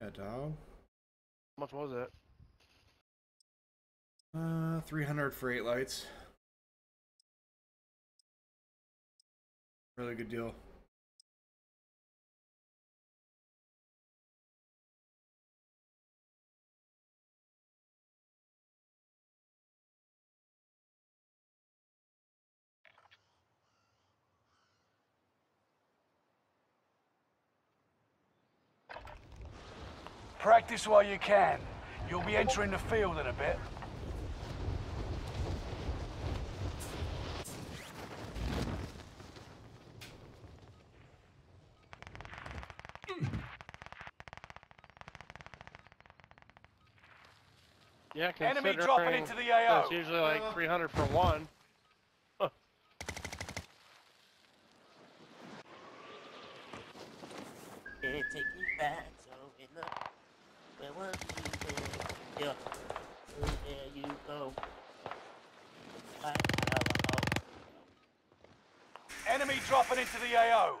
Yeah, dog. How much was it? Uh, 300 for eight lights. Really good deal. Practice while you can. You'll be entering the field in a bit. Yeah, Enemy dropping into the AO. It's usually like 300 for one. Can't take you back, so in the where you then? Yeah, there you go. I have a hope. Enemy dropping into the AO.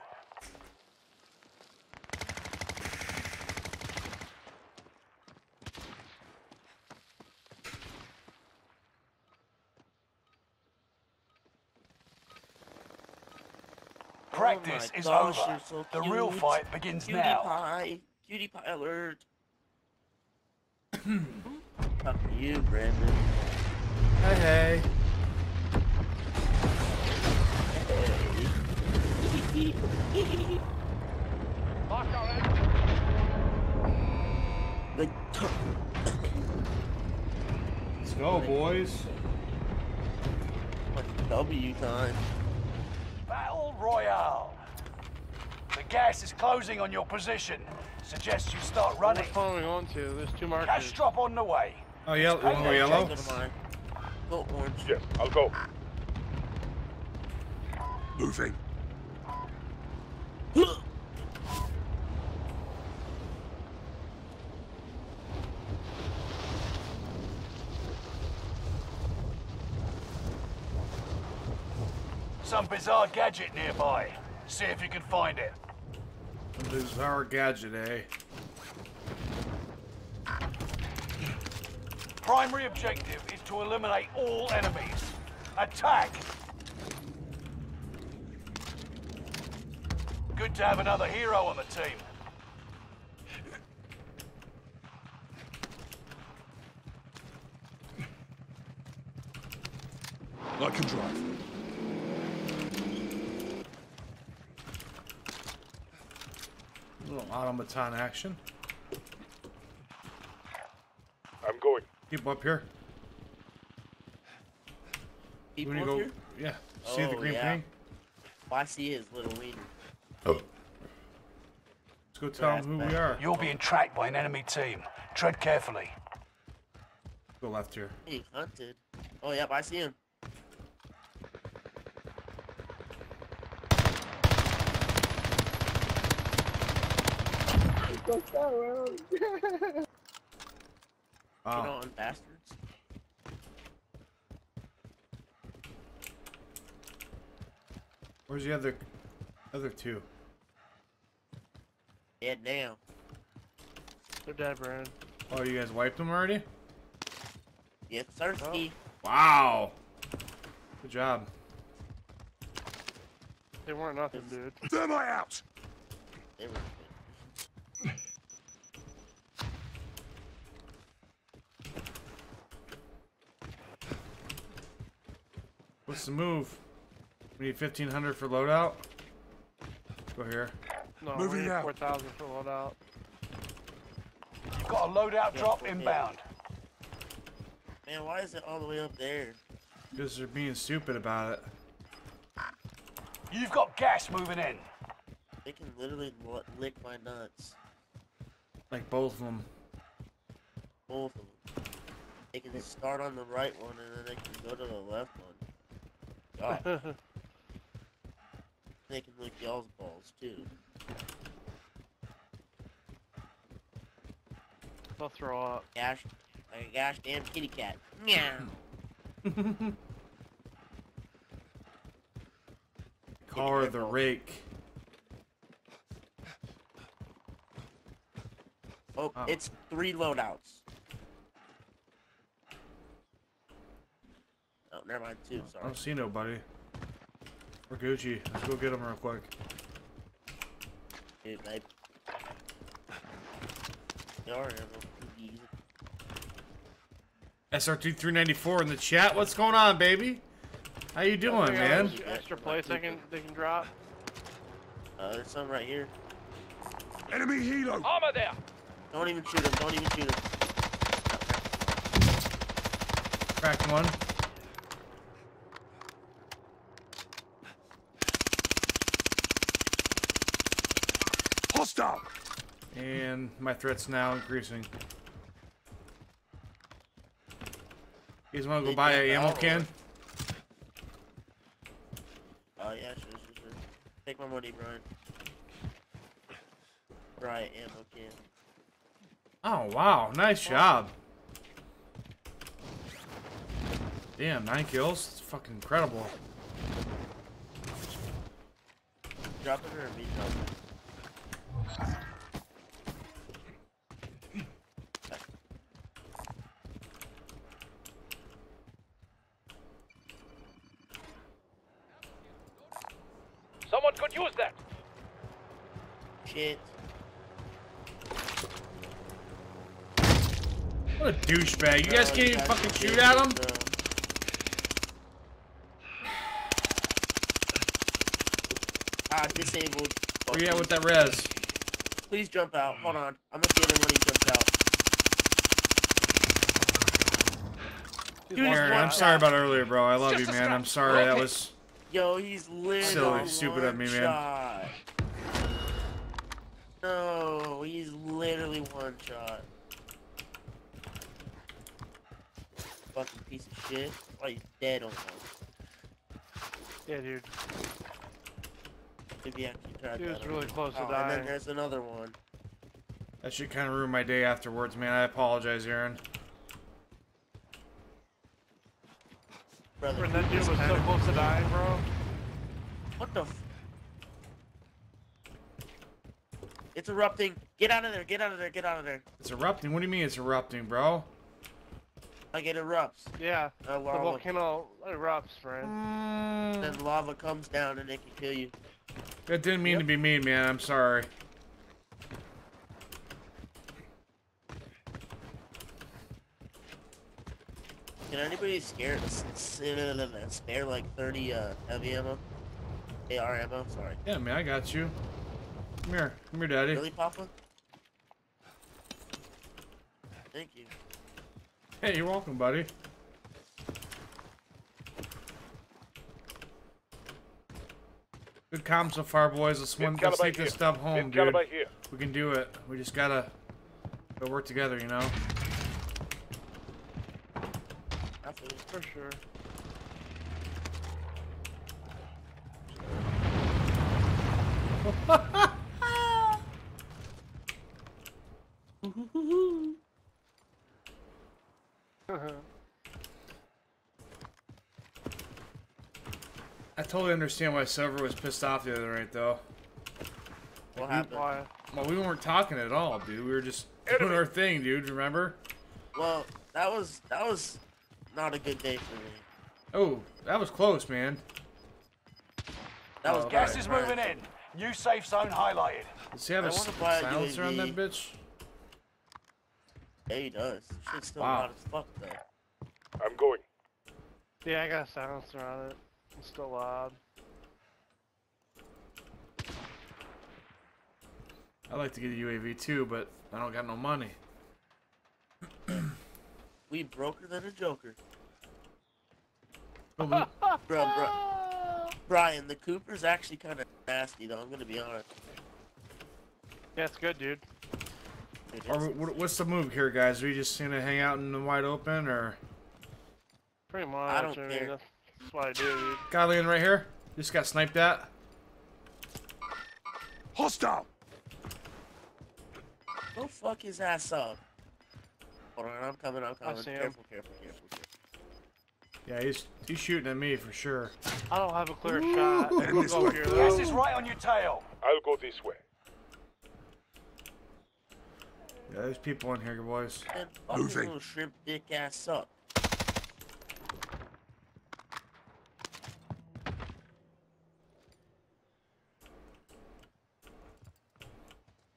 Oh Practice oh is gosh, over. so the real fight begins Cutie now. pie, cutie pie alert. Fuck you, Brandon. Hey, hey. Hey. the t- Let's go, boys. Fucking W time. Battle Royale. The gas is closing on your position. Suggest you start running. phone are we going to? There's two Cash drop on the way. Oh, yeah, you wanna go Okay, yellow? Go to mine. Go orange. Yeah, I'll go. Moving. Some bizarre gadget nearby. See if you can find it. Bizarre gadget, eh? Primary objective is to eliminate all enemies. Attack! Good to have another hero on the team. I can drive. A little automaton action. I'm going. Keep up here. People When you up go, here? yeah. See the Oh, green yeah. thing? Oh, I see his little wiener. Oh. Let's go tell him who we are. You're being tracked by an enemy team. Tread carefully. Go left here. He hunted. Oh, yep, I see him. Get Wow. on, bastards. Where's the other other two? Yeah, now. They're dead, Brandon. Oh, you guys wiped them already? Yes, Sirski. Wow. Good job. They weren't nothing, dude. Thermite out! They were What's the move? We need 1500 for loadout. Go here. No, Moving we need out. 4,000 for loadout. You've got a loadout drop okay. inbound. Man, why is it all the way up there? Because they're being stupid about it. You've got gas moving in. They can literally lick my nuts. Like both of them. Both of them. They can start on the right one and then they can go to the left one. God, they can lick y'all's balls too. They'll throw up. Gosh, like a gosh damn kitty cat. Meow. Car her the rake. Oh, Oh. it's three loadouts. Oh, never mind. Two. I don't see nobody. We're Gucci. Let's go get them real quick. Dude, babe. They are ammo. SRT 394 in the chat. What's going on, baby? How you doing, They got man? extra- Extra plates they can they can drop. Uh, there's some right here. Enemy helo. Armor there! Don't even shoot him. Don't even shoot him. Cracked one. Hostile. And my threat's now increasing. You guys want to go They buy jumped a ammo can? Oh yeah, sure, sure, sure. Take my money, Brian. Right, ammo can. Oh, wow. Nice job. Damn, nine kills. It's fucking incredible. Drop it or me drop it? Someone could use that! Shit. What a douchebag. You guys can't even fucking shoot at him? bro. Ah, disabled. Where you at with that res? Please jump out. Hmm. Hold on. I'm gonna get him when he jumps out. Dude, Aaron. I'm sorry about earlier, bro. I love you, man. I'm sorry. That was... Yo, he's literally Silly, stupid of me, man. Shot. No, he's literally one shot. Fucking piece of shit. Why he's dead almost. Yeah, dude. If he actually tried He was that really close to oh, And then dying. there's another one. That shit kind of ruin my day afterwards, man. I apologize, Aaron. Brother, that dude was so close to dying, bro. what the f- It's erupting. Get out of there. Get out of there. Get out of there. It's erupting. What do you mean it's erupting, bro? Like it erupts. Yeah. Uh, The volcano erupts, friend. Mm, Then lava comes down and it can kill you. That didn't mean to be mean, man. I'm sorry. Can anybody scare, spare like 30 uh, heavy ammo? AR ammo, sorry. Yeah, man, I got you. Come here. Come here, daddy. Really, Papa? Thank you. Hey, you're welcome, buddy. Good comms so far, boys. Let's, win, let's take this stuff home, dude. We can do it. We just gotta go work together, you know? You. For sure. I totally understand why Silver was pissed off the other night, though. What happened? Why? Well, we weren't talking at all, dude. We were just doing our thing, dude. Remember? Well, that was that was not a good day for me. Oh, that was close, man. That was Oh, Gas Right, is right. moving in. New safe zone highlighted. Does he have a I s- wanna buy a silencer on that bitch? Yeah, he does. Shit's still Wow. loud as fuck though. I'm going. Yeah, I got a silencer on it. It's still loud. I'd like to get a UAV too, but I don't got no money. We broker than a joker. But we- Bro, bro. Brian, the Cooper's actually kind of nasty though. I'm gonna be honest. Yeah, it's good, dude. It or what's the move here, guys? Are we just gonna hang out in the wide open, or Pretty much. I don't mean, care. That's, that's what I do, dude. guy laying right here? Just got sniped at. Hostile. Go fuck his ass up. Hold on, I'm coming, I'm coming. see him. Careful, careful, careful, careful. Yeah, he's he's shooting at me for sure. I don't have a clear shot. And We'll this go here, Gas is right on your tail. I'll go this way. Yeah, there's people in here, boys. Moving. little shrimp dick ass suck.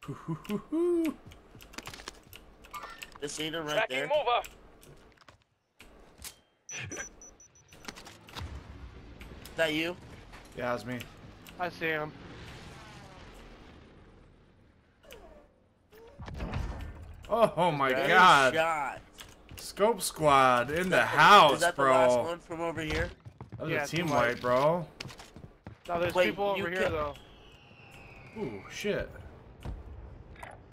The cedar right there. mover. Is that you? Yeah, it's me. I see him. Oh, oh my Good god. Shot. Scope squad in the Is house, that the last one from over here? That was Yeah, a team team wipe, wipe. bro. Now there's Wait, people over here though. Ooh, shit.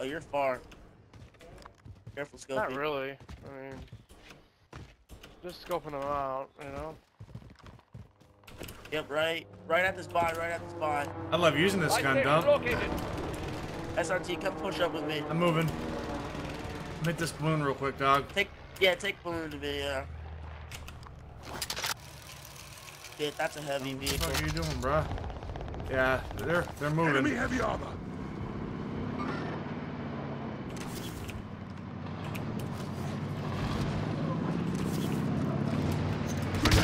Oh, you're far. Careful, Scopey. Not really. I mean, just scoping them out, you know. Yep, right. Right at this spot, right at this spot. I love using this gun, dump. SRT, come push up with me. I'm moving. Hit this balloon real quick, dog. Take, yeah, take balloon to me, yeah. Shit, that's a heavy What the vehicle. fuck are you doing, bruh? Yeah, they're they're moving. Enemy moving. heavy armor.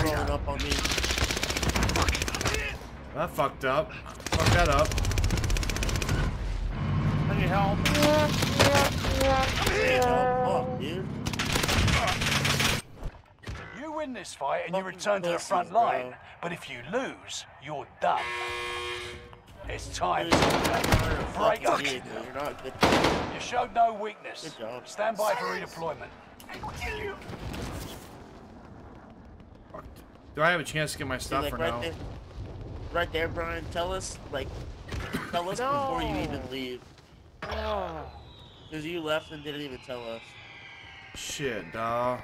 Rolling up on me. That fucked up. Fuck that up. I need help. Oh, fuck, dude. You win this fight and you return to the front line. But if you lose, you're done. It's time. A Break up. vehicle. You're not good. You showed no weakness. Stand by for redeployment. Do I have a chance to get my stuff or no? There, right there, Brian. Tell us, like, tell us before you even leave, Oh, because you left and didn't even tell us. Shit, dawg.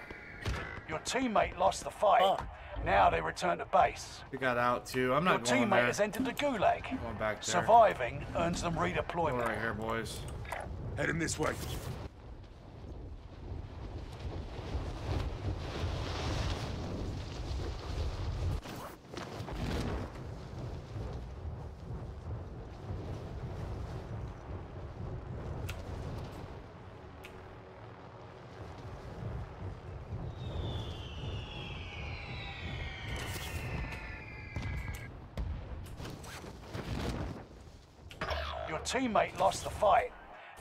Your teammate lost the fight. Fuck. Now they return to base. They got out too. I'm Your not going teammate there. has entered the gulag. Going back there. Surviving earns them Going redeployment. right here, boys. Heading this way. Teammate lost the fight.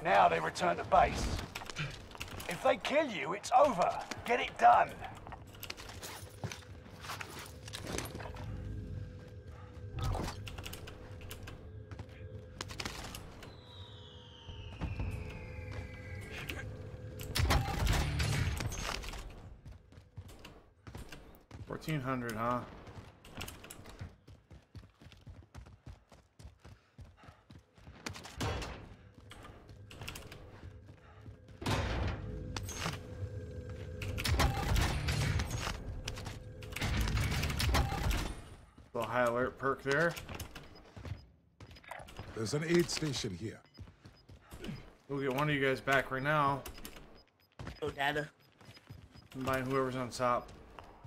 Now they return to base. If they kill you, it's over. Get it done. Fourteen hundred, huh? Alert there. There's an aid station here. We'll get one of you guys back right now. Go, Dada. I'm whoever's on top.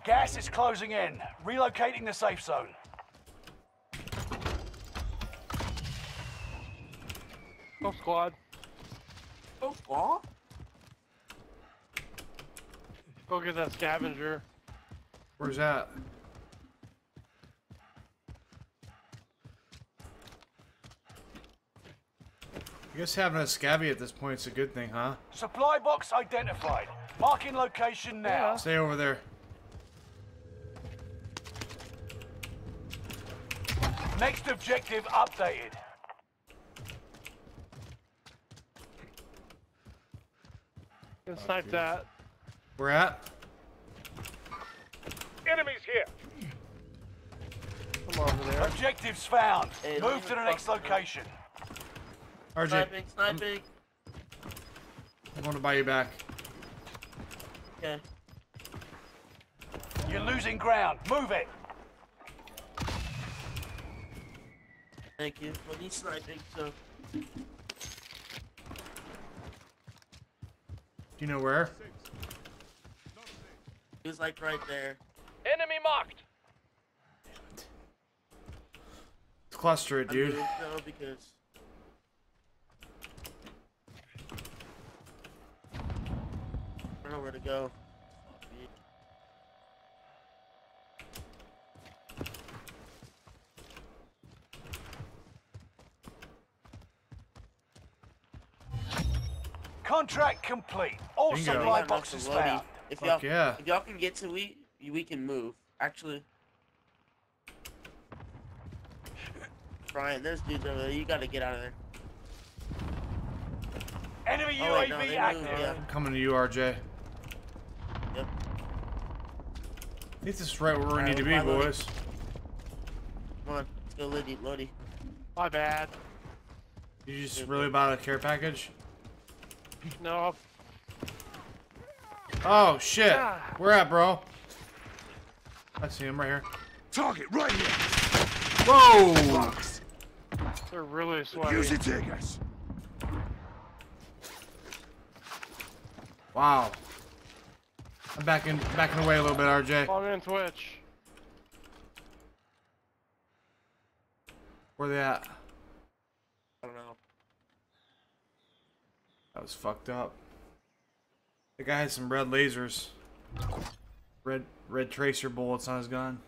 Gas is closing in. Relocating the safe zone. go squad. Oh, go, squaw. Go get that scavenger. Where's that? I guess having a scabby at this point is a good thing, huh? Supply box identified. Marking location now. Yeah. Stay over there. Next objective updated. Can snipe that. We're at? Enemies here. Come over there. Objectives found. Hey, Move to the next fucking- location. RJ, Sniping, sniping. I'm going to buy you back. Okay. You're losing ground. Move it. Thank you. Well, he's sniping, so. Do you know where? He was like right there. Enemy marked. Cluster it, I dude. moved, though, because know where to go. Contract complete. All Bingo. supply We got enough boxes for Lodi. found. If y'all, yeah. if y'all can get to we, we can move. Actually, Brian, there's dudes over there. You gotta get out of there. Enemy Oh, wait, UAV no, they active. moved, yeah. Coming to you, RJ. Yep. I think this is right where we Alright, need to be, bye, Lodi. boys. Come on, let's go, Lodi. Lodi. My bad. You just really bought a care package? No. Oh shit! Ah. Where at, bro? I see him right here. Target right here. Whoa! Box. They're really sweaty. Use your diggers. Wow. I'm backing backing away a little bit, RJ. Log in Twitch. Where they at? I don't know. That was fucked up. The guy had some red lasers. Red red tracer bullets on his gun.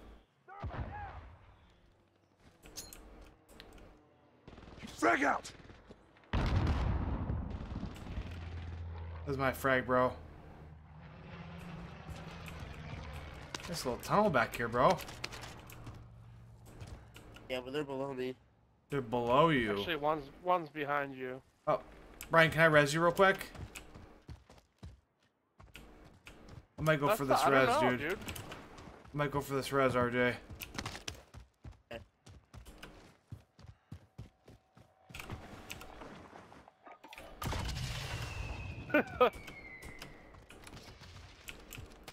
Frag out. That's my frag, bro. This little tunnel back here, bro. Yeah, but they're below me. They're below you. Actually, one's one's behind you. Oh, Brian, can I res you real quick? I might go That's for this the- I res, don't know, dude. I might go for this res, RJ.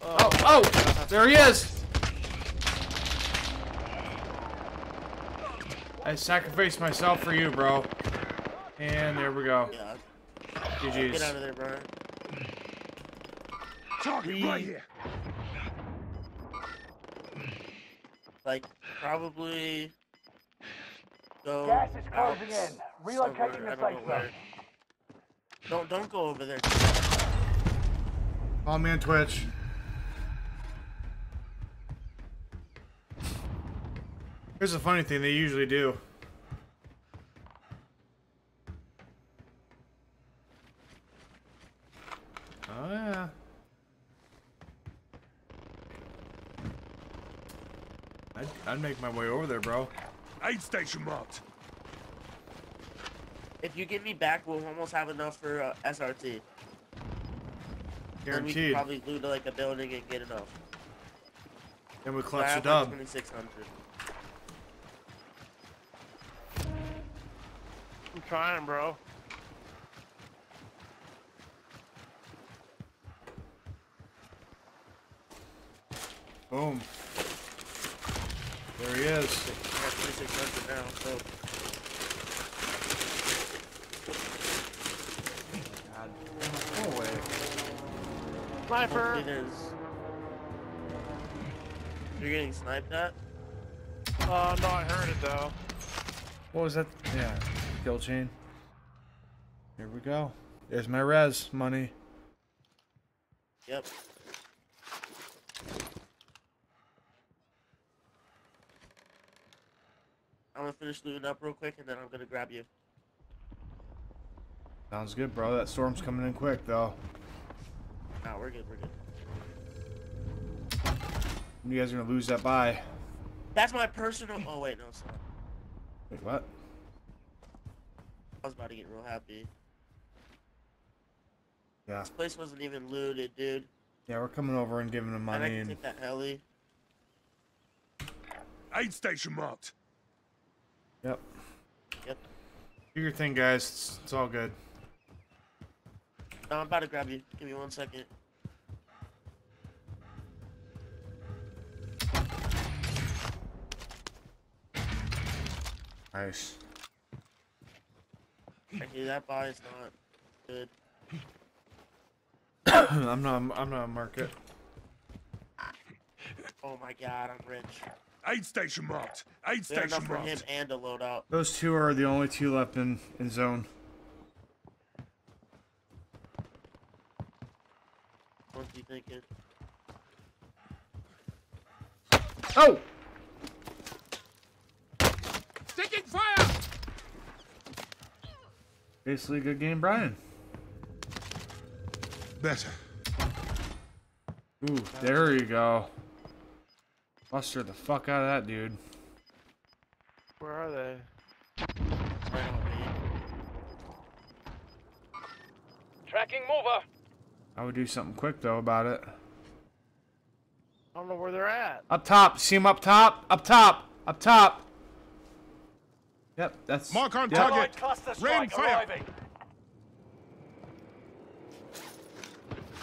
Oh, oh! There he is! I sacrificed myself for you, bro. And there we go. Yeah. Get out of there, bro. Target right here. Like, probably go. Gas is closing in. Relocating somewhere. the I don't safe zone. Don't don't go over there. Oh, Follow me on Twitch. Here's the funny thing they usually do. Oh yeah. I'd, I'd make my way over there, bro. Aid station marked. If you get me back, we'll almost have enough for uh, SRT. Then we can Guaranteed. probably loot like a building and get enough. Then we I clutch the have, like, dub. 2600. I'm trying, bro. Boom. There he is. I have 2600 now, so No way. Sniper. hopefully there's. You're getting sniped at? Uh, no, I heard it though. What was that? Yeah, kill chain. Here we go. There's my res money. Yep. I'm gonna finish looting up real quick and then I'm gonna grab you. Sounds good, bro. That storm's coming in quick, though. Nah, we're good, we're good. You guys are gonna lose that buy. That's my personal. Oh, wait, no, not. Wait, what? I was about to get real happy. Yeah. This place wasn't even looted, dude. Yeah, we're coming over and giving them And I money. can And take that heli. Aid station marked. yep. Yep. Do your thing, guys. It's, it's all good. No, I'm about to grab you. Give me one second. Nice. Actually, that buy is not good. I'm not. I'm not a market. Oh my god, I'm rich. Aid station marked. Aid We have enough station for him marked. and a loadout. Those two are the only two left in in zone. One thinking. Oh! Taking fire! Basically, good game, Brian. Better. Ooh, there you go. Buster the fuck out of that dude. Where are they? Right on me. Tracking mover. I would do something quick though about it. I don't know where they're at. Up top, see him up top, up top, up top. Yep, that's. Mark on yep. target. Allied Rain fire. arriving.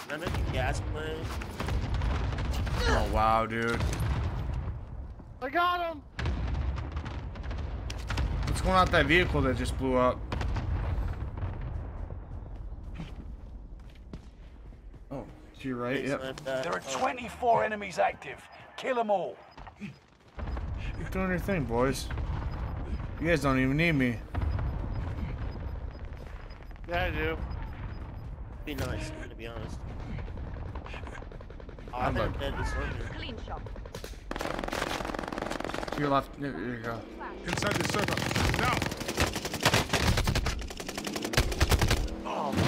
None of gas playing. Oh wow, dude. I got him. What's going on with that vehicle that just blew up? Oh, to your right. Yep. Uh, there are Oh, 24 enemies active. Kill them all. Keep doing your thing, boys. You guys don't even need me. Yeah, I do. Be nice, to be honest. Oh, I I'm think I'm like- dead to soldier. Clean shot. To your left. There there you go. Inside the server. Now! Oh, my.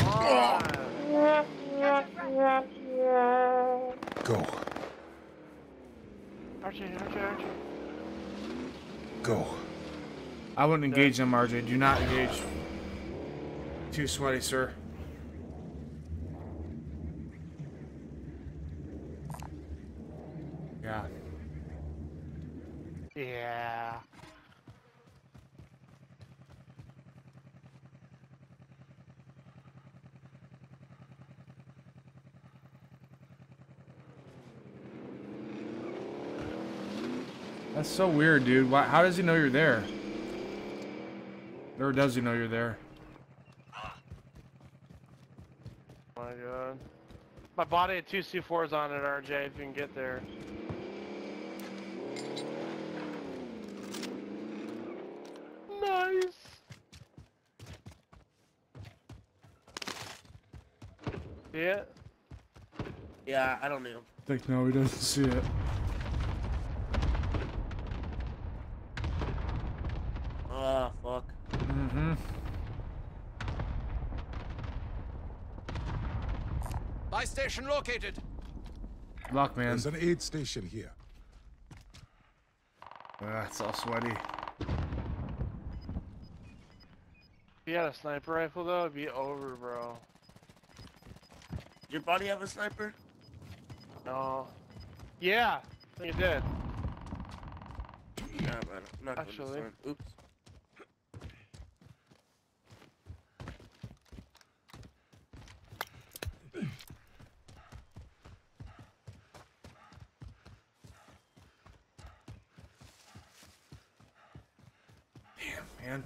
Go. RJ, RJ, RJ. Go. I wouldn't engage them, RJ. Do not engage. Too sweaty, sir. Yeah. Yeah. That's so weird, dude. Why, how does he know you're there? Or does he know you're there? Oh my god. My body had two C4s on it, RJ, if you can get there. Nice! Yeah. Yeah, I don't know. I think no, he doesn't see it. Oh, fuck. Mm-hmm. Buy station located. Luck, man. There's an aid station here. Ah, it's all sweaty. If you had a sniper rifle, though, it'd be over, bro. Your body have a sniper? No. Yeah, I think it did. Nah, man. I'm not Actually. Oops. Damn, man.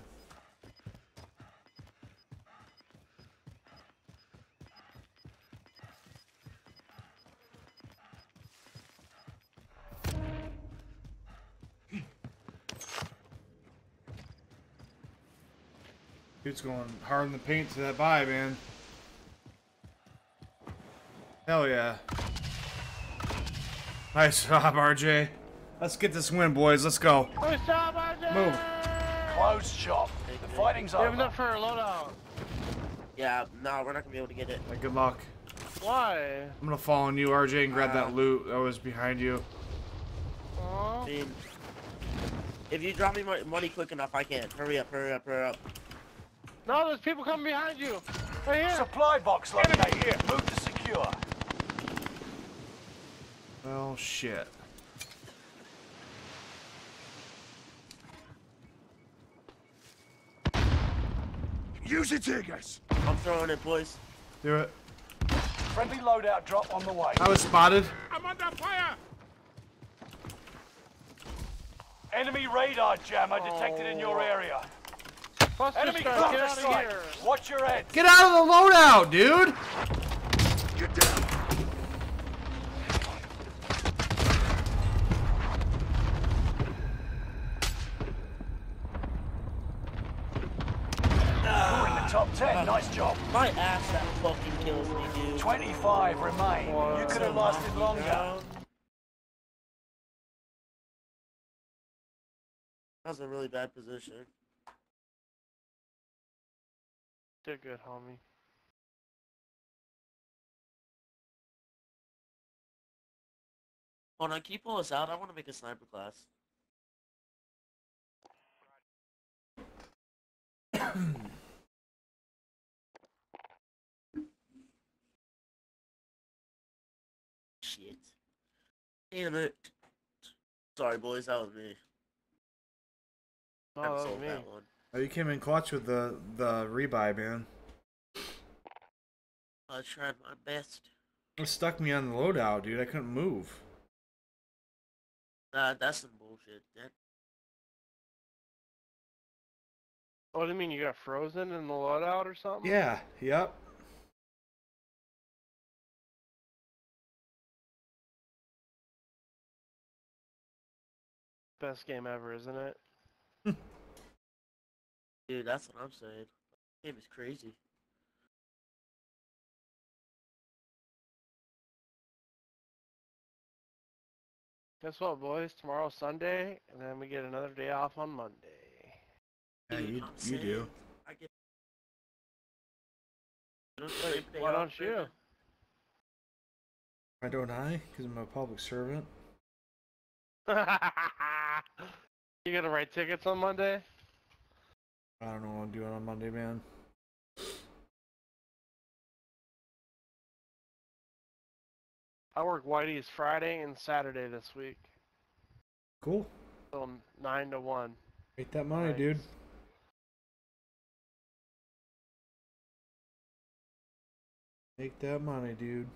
Dude's going hard in the paint to that buy, man. Hell yeah. Nice job, RJ. Let's get this win, boys. Let's go. Nice job, RJ! Move. Close shop. The fighting's We have over. enough for a loadout. Yeah, no, we're not gonna be able to get it. Like, good luck. Why? I'm gonna fall on you, RJ, and grab Uh, that loot that was behind you. Aw. I mean, if you drop me money quick enough, I can. Hurry up, hurry up, hurry up. No, there's people coming behind you. Right here. Supply box located here. Move to secure. Well, shit. Use it, tear gas. I'm throwing it, please. Do it. Friendly loadout drop on the way. I was spotted. I'm under fire. Enemy radar jammer detected in your oh. area. Buster Enemy strike, get out of here. Watch your head. Get out of the loadout, dude! Get down. You're in the Top 10, nice job. My ass that fucking kills me, dude. 25 remain. You could have lasted longer. That was a really bad position. Did good, homie. Hold on, can you pull us out? I want to make a sniper class. Shit. Damn it. Sorry, boys, that was me. Oh, that was me. that one. Oh, you came in clutch with the the rebuy, man. I tried my best. It stuck me on the loadout, dude. I couldn't move. Nah, that's some bullshit. That, What do you mean? You got frozen in the loadout or something? Yeah. Yep. Best game ever, isn't it? Dude, that's what I'm saying. Game is crazy. Guess what, boys? Tomorrow's Sunday, and then we get another day off on Monday. Yeah, you you do. I get. You don't get a day Why don't you? man. Why don't I? Because I'm a public servant. you gonna write tickets on Monday? I don't know what I'm doing on Monday, man. I work Whitey's Friday and Saturday this week, Cool. from nine to one. Make that money, Nice. dude. Make that money, dude.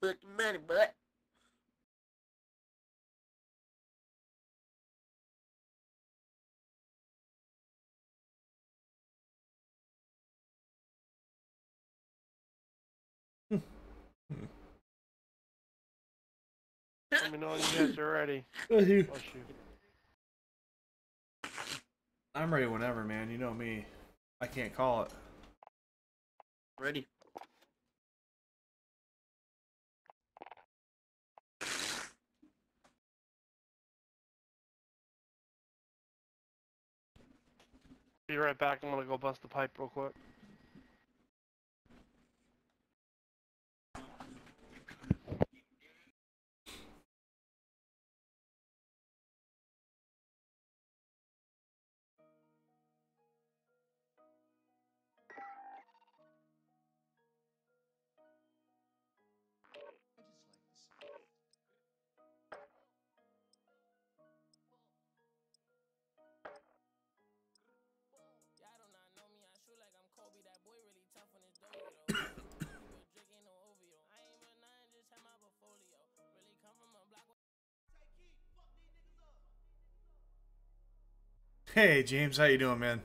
Put the money, but Let me know when you guys are ready. Uh, you- Oh shoot. I'm ready whenever, man. You know me. I can't call it. ready. Be right back. I'm gonna go bust the pipe real quick. Hey, James, how you doing, man?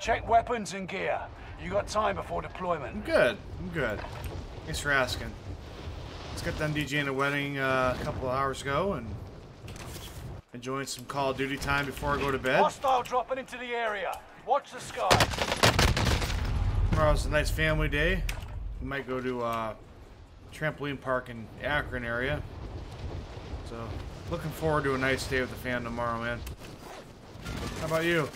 Check weapons and gear. You got time before deployment. I'm good. I'm good. Thanks for asking. Let's get done DJing a wedding uh, a couple of hours ago and enjoying some Call of Duty time before I go to bed. Hostile dropping into the area. Watch the skies. Tomorrow's a nice family day. We might go to uh, trampoline park in Akron area. So, looking forward to a nice day with the fam tomorrow, man. How about you?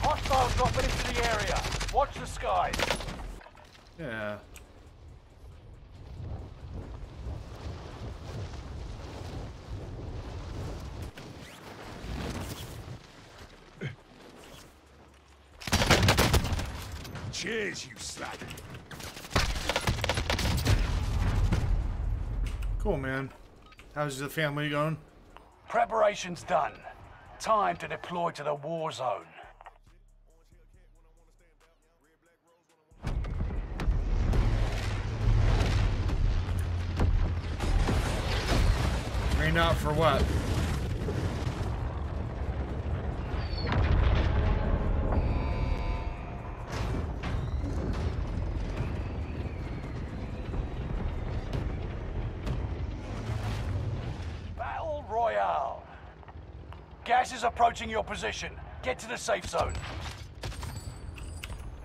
Hostile dropping into the area. Watch the skies. Yeah. Cheers, you slag. Cool, man. How's the family going? Preparations done. Time to deploy to the war zone. Rain out for what? Gas is approaching your position. Get to the safe zone.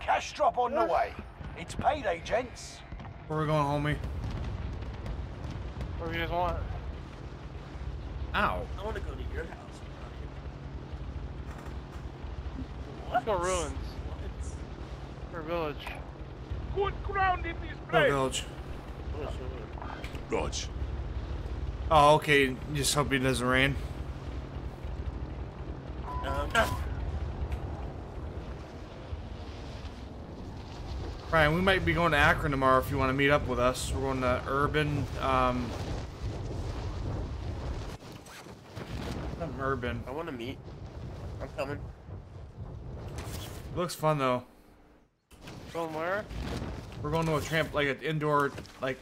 Cash drop on the way. It's payday, gents. Where we going, homie? Where do you guys want? Ow. I want to go to your house. Let's go ruins. What? Or village. Good ground in this Go place. village. What is your- Rog. Oh, okay. Just hope it doesn't rain. Um, Ryan, we might be going to Akron tomorrow if you want to meet up with us. We're going to Urban. Um, something Urban. I want to meet. I'm coming. Looks fun though. Going where? We're going to a tramp like an indoor like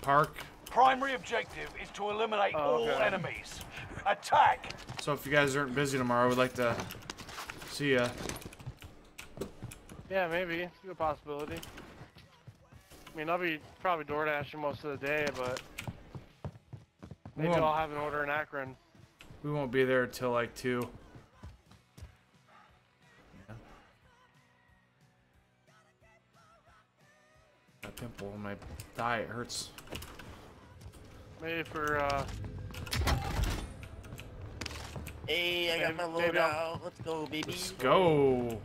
park. Primary objective is to eliminate Oh, all okay. enemies. Attack! So if you guys aren't busy tomorrow, we'd like to see ya. Yeah, maybe. It's a good possibility. I mean, I'll be probably door dashing most of the day, but maybe won't- I'll have an order in Akron. We won't be there till like two. A pimple on my thigh it hurts. Maybe for uh, Hey, I got my maybe I'll- loadout. Let's go, baby. Let's go.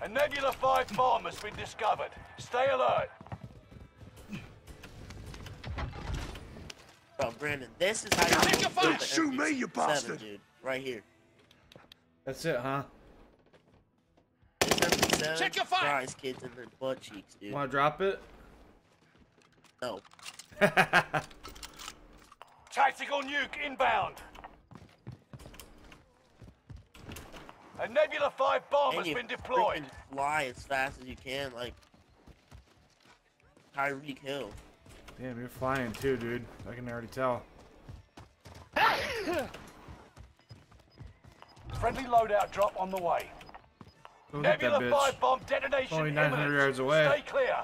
A Nebula 5 bomb has been discovered. Stay alert. Bro, Brandon, this is how you Take your build fire! Shoot me, you MP7, bastard. dude. Right here. That's it, huh? This MP7 Check your fire! fries kids in their butt cheeks, dude. Want to drop it? No. Tactical nuke inbound. A Nebula 5 bomb And has you been deployed. freaking fly as fast as you can, like Tyreek Hill. Damn, you're flying too, dude. I can already tell. Friendly loadout drop on the way. Go get that Nebula bitch. 5 bomb detonation Only 900 imminent. yards away. Stay clear.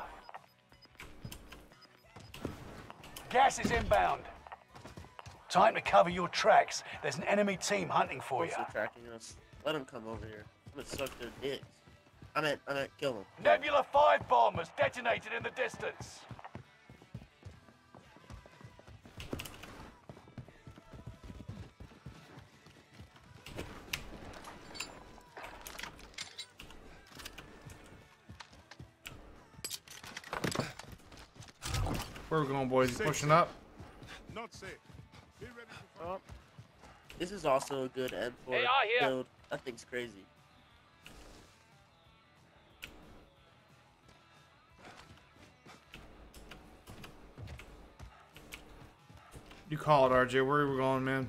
Gas is inbound. Time to cover your tracks. There's an enemy team hunting for you. Tracking us. Let them come over here. I'm gonna suck their dicks. I meant, I meant kill them. Nebula 5 bomb has detonated in the distance. Where we going, boys? You pushing up? Not safe. Be ready to oh, This is also a good M4 Hey, build. That thing's crazy. You call it, RJ. Where are we going, man?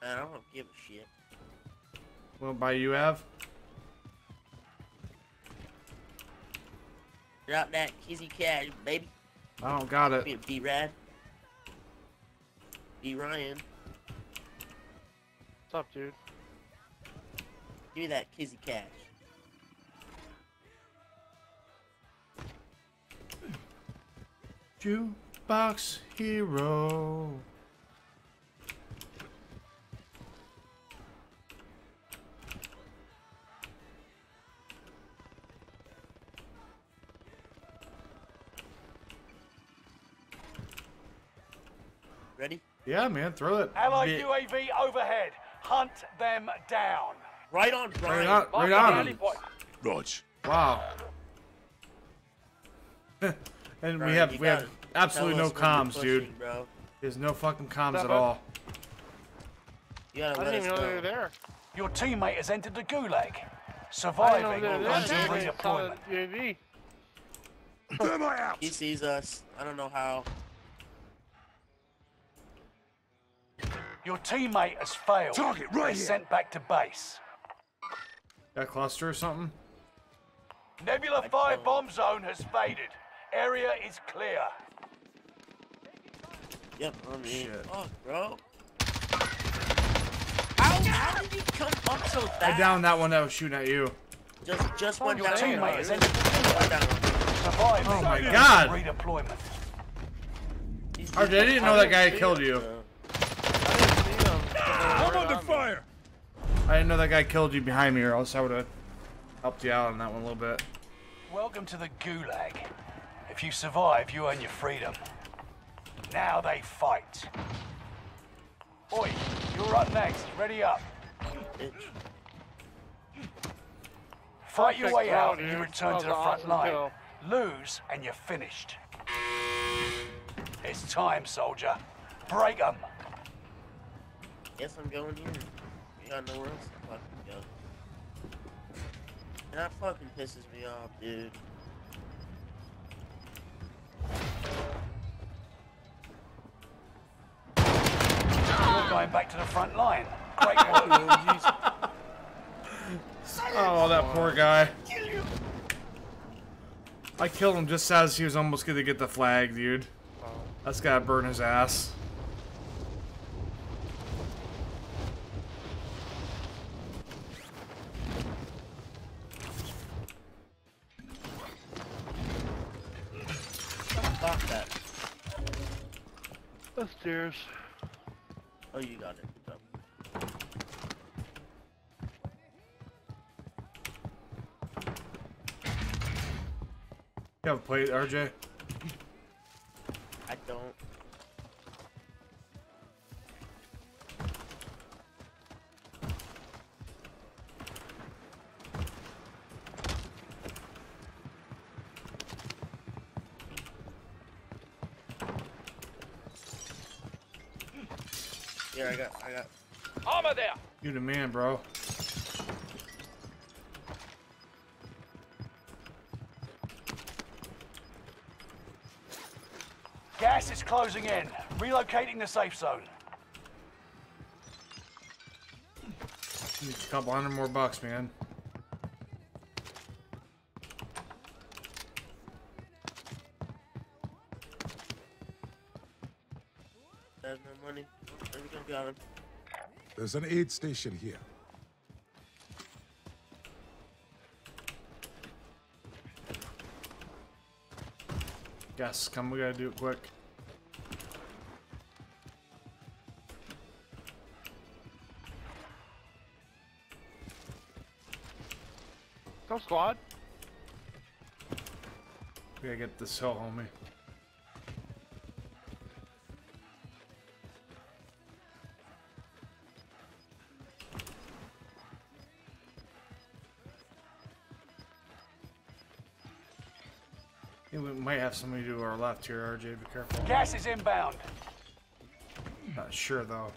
Man, I don't give a shit. Well, by you have? Drop that kizzy cash, baby. I don't got Be it. B Rad. B Ryan. what's up, dude? Give me that kizzy cash. Jukebox hero. Yeah, man, throw it. Allied Bit- UAV overhead. Hunt them down. Right on, Right Brian. on, right on Rally Rog. Wow. and we have we have absolutely no us when you're comms, pushing, dude. Bro. There's no fucking comms at all. You I didn't even know know. they were there. Your teammate has entered the gulag. Surviving know they will there. lead to I saw redeployment. UAV. He sees us. I don't know how. Your teammate has failed. Target right They're here. sent back to base. Got cluster or something? Nebula I 5 bomb zone has faded. Area is clear. Yep, I mean, Shit. fuck, bro. How, how did you come up so fast? I downed that one that was shooting at you. Just, just went Your down. teammate has Went entered the gulag. down. Surviving Oh my God. Redeployment. These RJ, I didn't know that guy killed you. bro. I didn't know that guy killed you behind me, or else I would have helped you out on that one a little bit. Welcome to the Gulag. If you survive, you earn your freedom. Now they fight. Oi, you're up next. Ready up. Bitch. Fight your way throw, out and you return That to the was front awesome line. kill. Lose and you're finished. It's time, soldier. Break 'em. Guess I'm going here. We got nowhere else to fucking go. And that fucking pisses me off, dude. You're going back to the front line. Great work. Oh, that poor guy. I killed him just as he was almost gonna get the flag, dude. Oh. That's gotta burn his ass. Upstairs. Oh, you got it. You have a plate, RJ? I don't. Armor there. You the man, bro. Gas is closing in. Relocating the safe zone. Need a couple hundred more bucks, man. There's no money. Where we gonna be on? There's an aid station here. Yes, come, we gotta do it quick. Go squad. We gotta get this hill, homie. Have somebody to our left here, RJ. Be careful. Gas is inbound. Not sure though.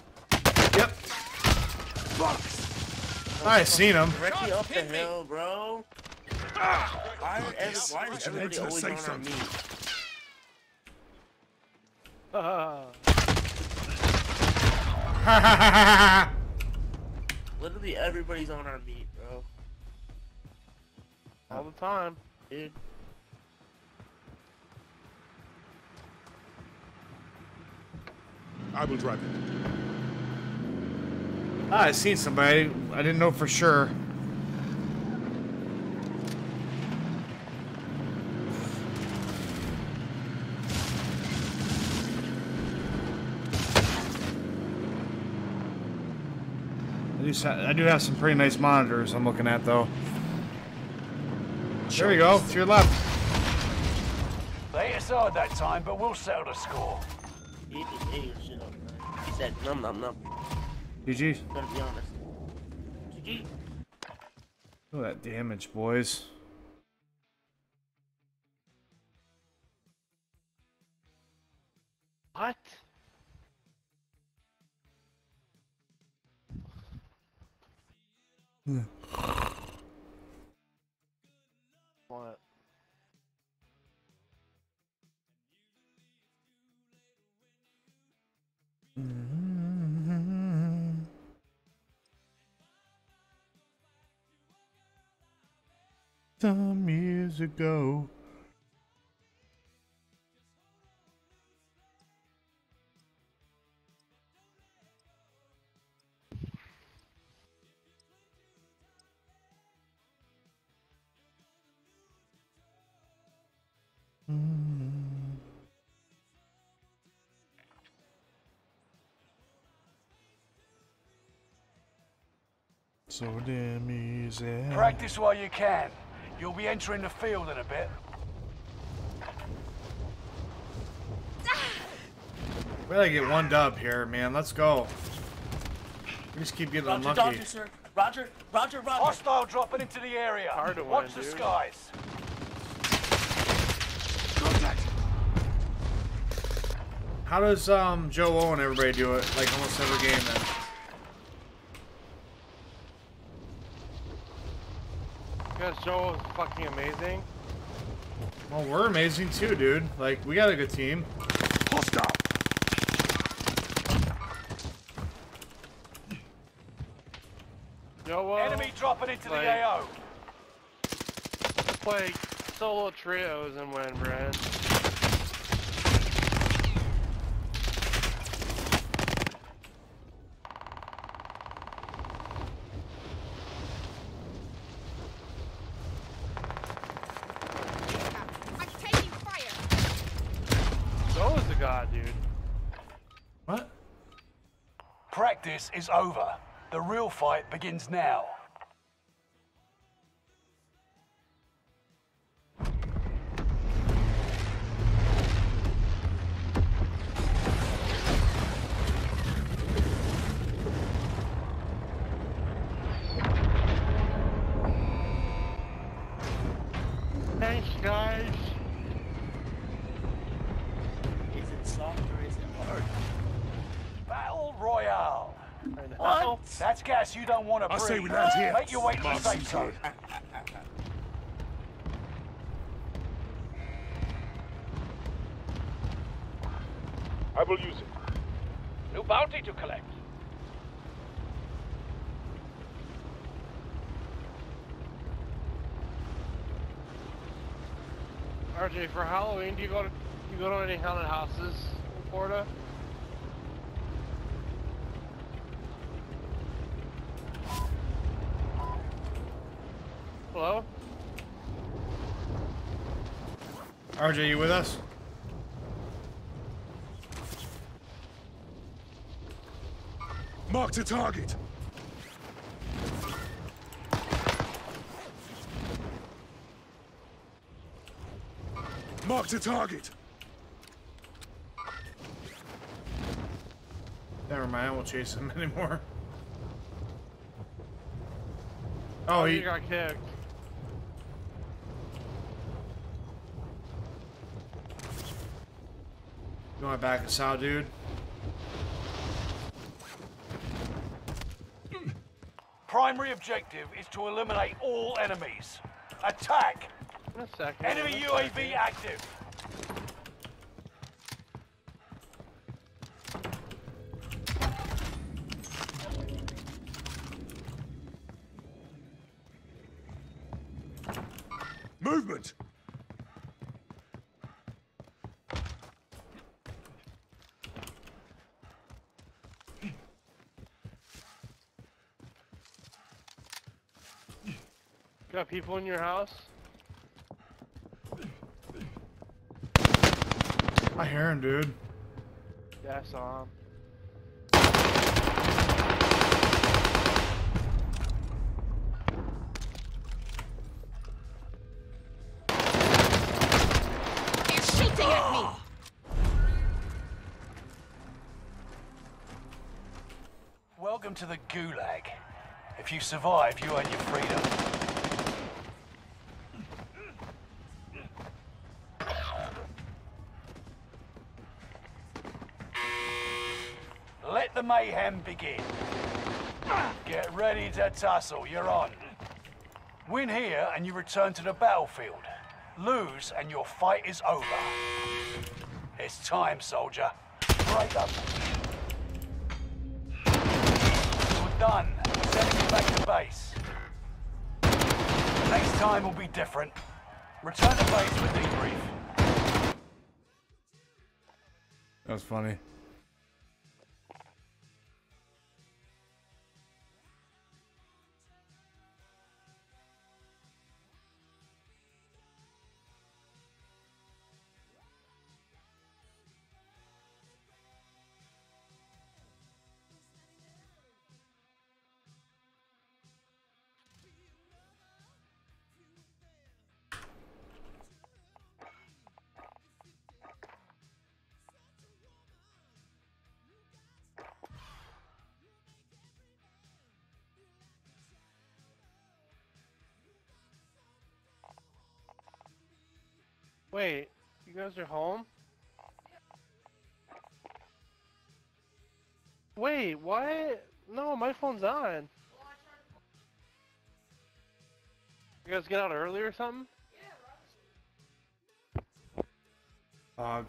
Yep. I seen him. Directly up the hill, bro. Why, every, why is everybody Enter the always safe on our zone. meat? Ah. Literally everybody's on our meat, bro. All the time. Dude. I will drive it. Ah, I seen somebody. I didn't know for sure. I do, sa- I do have some pretty nice monitors I'm looking at though. There we go, to your left. They hit us hard that time, but we'll settle the score. He just ate your shit up. He said, num num num. GG. Gotta be honest. GG. Look at that damage, boys. What? What? some years ago. So damn easy. Practice while you can. You'll be entering the field in a bit. We gotta get one dub here, man. Let's go. We just keep getting Roger, unlucky. Dodger, sir. Roger, Roger, Roger. Hostile dropping into the area. Hard to Watch win, the dude. skies. How does um Joe O and everybody do it? Like almost every game then. Because Joe is fucking amazing. Well, we're amazing too, dude. Like we got a good team. Hostile! Joe, well, uh, Enemy dropping into like- the AO. play solo trios and win, Brent. I'm taking fire. Joe is the god, dude. What? Practice is over. The real fight begins now. Don't want to I breathe. say we land here. Make your way to the Mark safe zone. I will use it. New bounty to collect. RJ, for Halloween, do you go to you go to any haunted houses in Florida? Hello? RJ, you with us? Mark the target! Mark the target! Never mind, I won't chase him anymore. Oh, oh you he got kicked. you want to back us out, dude? Primary objective is to eliminate all enemies. Attack! In a second. Enemy UAV active. Movement! Got people in your house? I hear him, dude. Yeah, I saw him. They're shooting at me. Welcome to the Gulag. If you survive, you earn your freedom. Mayhem begin. Get ready to tussle, you're on. Win here and you return to the battlefield. Lose and your fight is over. It's time, soldier. Break up. You're done. Sending you back to base. Next time will be different. Return to base for debrief. That was funny. Wait, you guys are home? Wait, what? No, my phone's on. You guys get out early or something? Hog.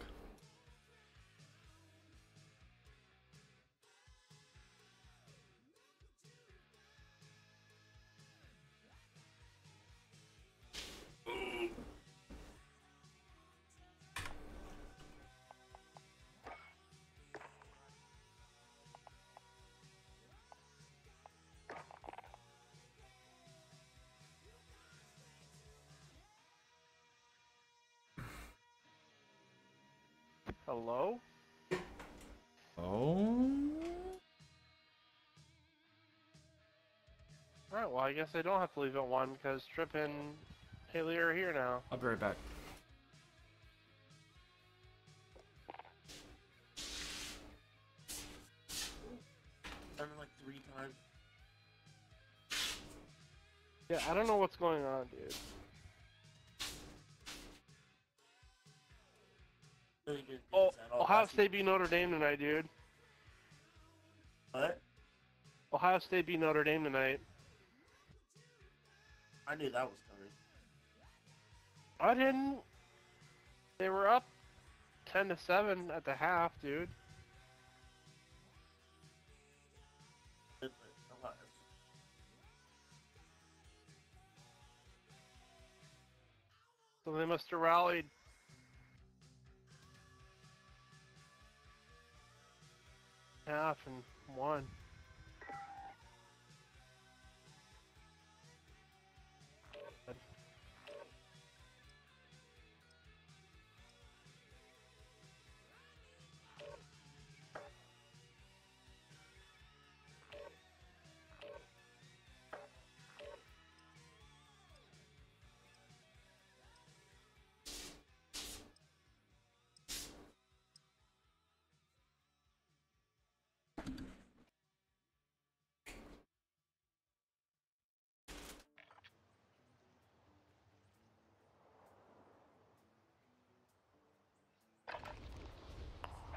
Hello? Oh. Alright, well, I guess I don't have to leave at 1 because Trip and Haley are here now. I'll be right back. Done it like three times. Yeah, I don't know what's going on, dude. Really good Oh, things at all Ohio. State beat Notre Dame tonight, dude. What? Ohio State beat Notre Dame tonight. I knew that was coming. I didn't. They were up 10 to 7 at the half, dude. So they must have rallied. Half and one.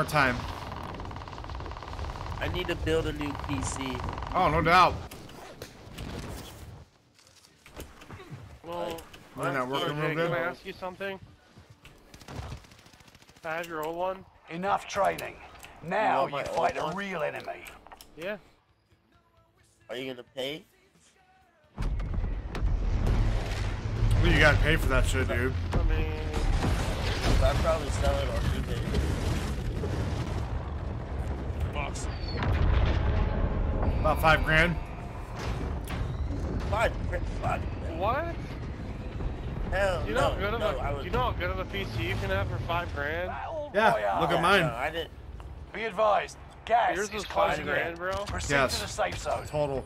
more time. I need to build a new PC. Oh, no doubt. Well, We're not working RJ, real can good. I ask you something? I have your old one. Enough training. Now want my you fight old a one? real enemy. Yeah. Are you gonna pay? Well, you gotta pay for that shit, dude. I mean, I'd probably sell it on eBay. About five grand. Five grand? What? Hell you know no, good no, a, was... You know how good of a PC you can have for five grand? Yeah, boy, look oh, at mine. No, I did. Be advised, gas Yours is closing grand, in. bro. Proceed yes. to the safe zone. Total.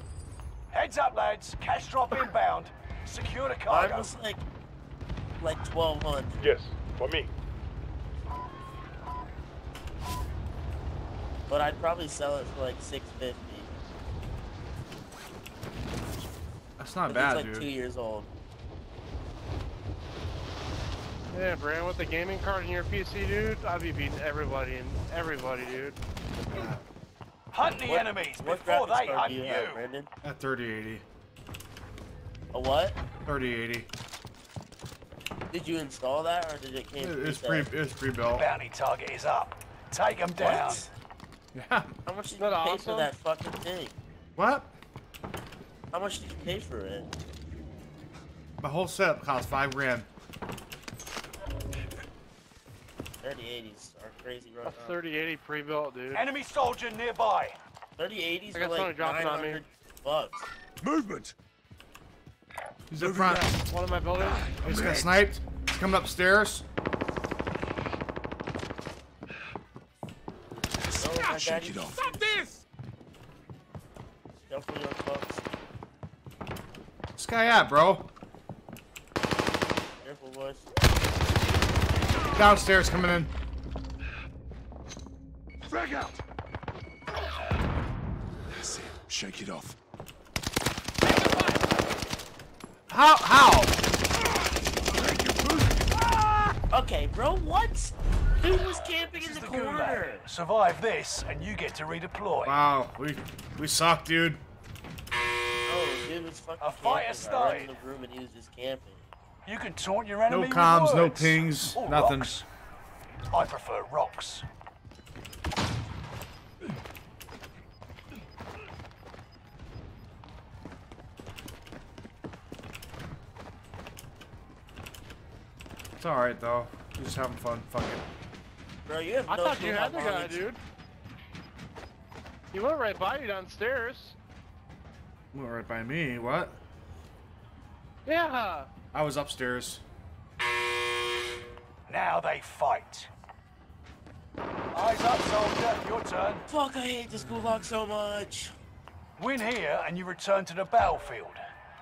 Heads up, lads. Cash drop inbound. Secure the cargo. Mine was like, like 1200. Yes, for me. But I'd probably sell it for like 650. That's not It's bad, like two years old. Yeah, Brand, with the gaming card in your PC, dude, I'd be beating everybody and everybody, dude. Hunt the What- enemies What before graphics they card hunt you you. have, Brandon? At 3080. A what? 3080. Did you install that or did it came It's preset? pre it's pre-built. Bounty target is up. Take him down. What? Yeah. How much did Isn't you that pay awesome? for that fucking thing? What? How much did you pay for it? My whole setup cost five grand. 3080s are crazy right now. 3080 pre-built, dude. Enemy soldier nearby. 3080s are like dropping on me. 900 bucks. Movement! He's up front. back. One of my buildings. He just got sniped. He's coming upstairs. Oh, my it off. Stop this! Careful, young bucks. This guy at, bro? Careful, boys. Downstairs coming in. Frag out! That's it. Shake it off. How? How? Okay, bro, what? Who was camping in the the corner. Survive this, and you get to redeploy. Wow, we we suck, dude. Dude was fucking A fight camping. has I ran in the room and he was just camping. You can taunt your enemy. No comms, no pings, Or nothing. Rocks. I prefer rocks. It's all right though. We're just having fun. Fuck it. Bro, you have I no thought clue you had the guy, dude. He went right by you downstairs. Went right by me. What? Yeah. I was upstairs. Now they fight. Eyes up, soldier. Your turn. Fuck, I hate this gulag so much. Win here, and you return to the battlefield.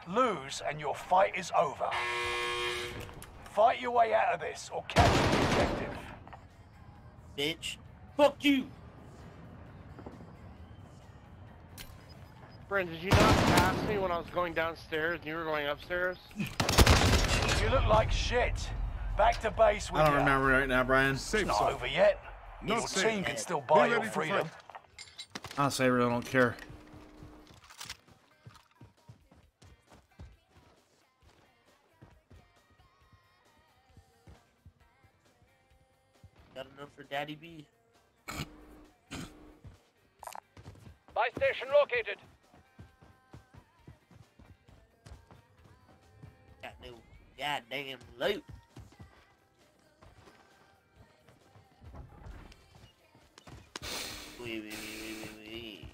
Lose, and your fight is over. Fight your way out of this, or capture the objective. Bitch. Fuck you. Brent, did you not pass me when I was going downstairs and you were going upstairs? You look like shit. Back to base with I don't ya. remember right now, Brian. It's Safe not zone. over yet. Not Your safe. team can still buy your freedom. fight. Honestly, I really don't care. Got enough for Daddy B. Buy station located. Got no goddamn loot. Wee, wee, wee, wee, wee, wee.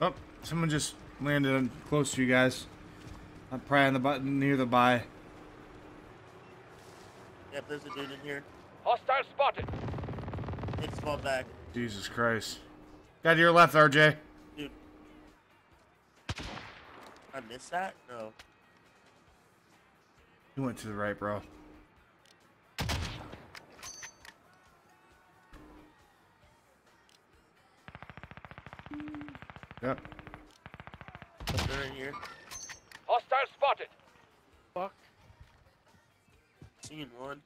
Oh, someone just landed close to you guys. I'm probably on the button near the buy. Yep, there's a dude in here. Hostile spotted. It's a small back. Jesus Christ. Guy to your left, RJ. Dude. I missed that? No. You went to the right, bro. Yep. But they're in here. Hostile spotted. Fuck. Seeing one.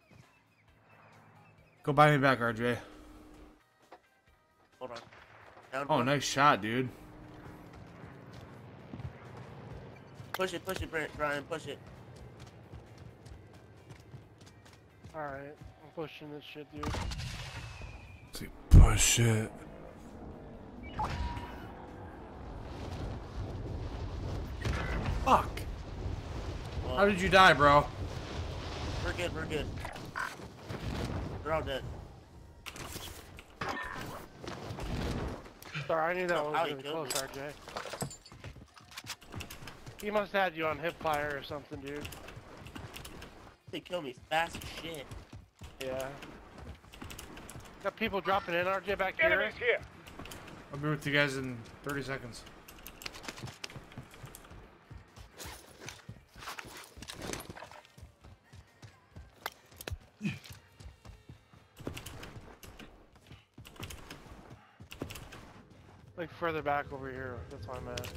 Go buy me back, RJ. Oh, one. nice shot, dude. Push it, push it, Brent, Brian, push it. Alright. I'm pushing this shit, dude. See, push it. Fuck. Well, How did you die, bro? We're good, we're good. They're all dead. Sorry, I knew that No, one was he really killed close, me. RJ. He must have had you on hip fire or something, dude. They kill me fast as shit. Yeah. Got people dropping in, RJ, back here. Enemies here. I'll be with you guys in 30 seconds. Like further back over here. That's why I'm at.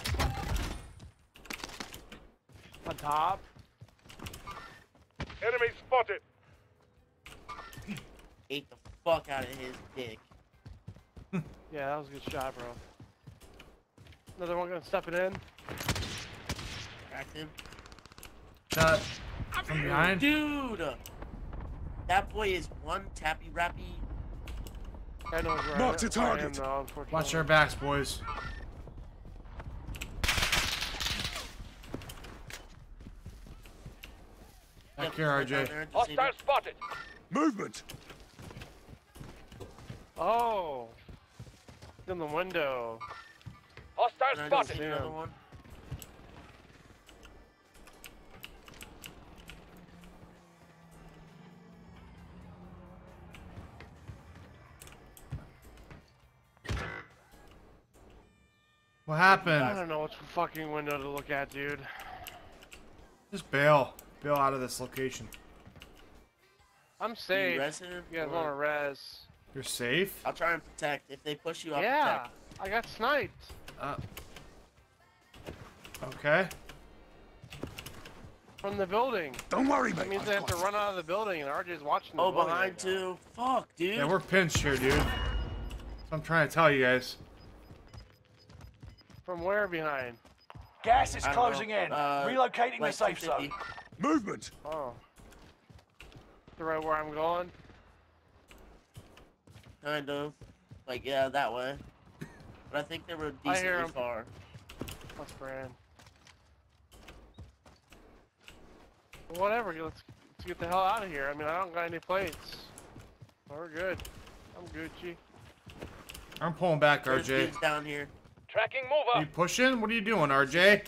On top. Enemy spotted. Ate the fuck out of his dick. Yeah, that was a good shot, bro. Another one gonna step it in. Cracked him. Shot from behind. Dude! That boy is one tappy rappy. Ken Mark to target. Am, though, Watch your backs, boys. Back here, RJ. Hostile spotted. Movement. Oh. In the window. Hostile spotted. See another one. What I don't know which fucking window to look at, dude. Just bail. Bail out of this location. I'm safe. You guys want to res? You're safe? I'll try and protect. If they push you, I'll Yeah. protect. I got sniped. Uh. Okay. From the building. Don't worry, That mate. means they have to run out of the building and RJ's watching the Oh, behind right too. Fuck, dude. Yeah, we're pinched here, dude. That's what I'm trying to tell you guys. From where behind? Gas is closing know, in. uh, Relocating the like safe 250. zone. Movement! Oh. The right where I'm going? Kind of. Like, yeah, that way. But I think they were I hear decently 'em. far. That's brand. Whatever, let's, let's get the hell out of here. I mean, I don't got any plates. We're good. I'm Gucci. I'm pulling back, There's RJ. dudes down here. Tracking Are mover. you pushing? What are you doing, RJ?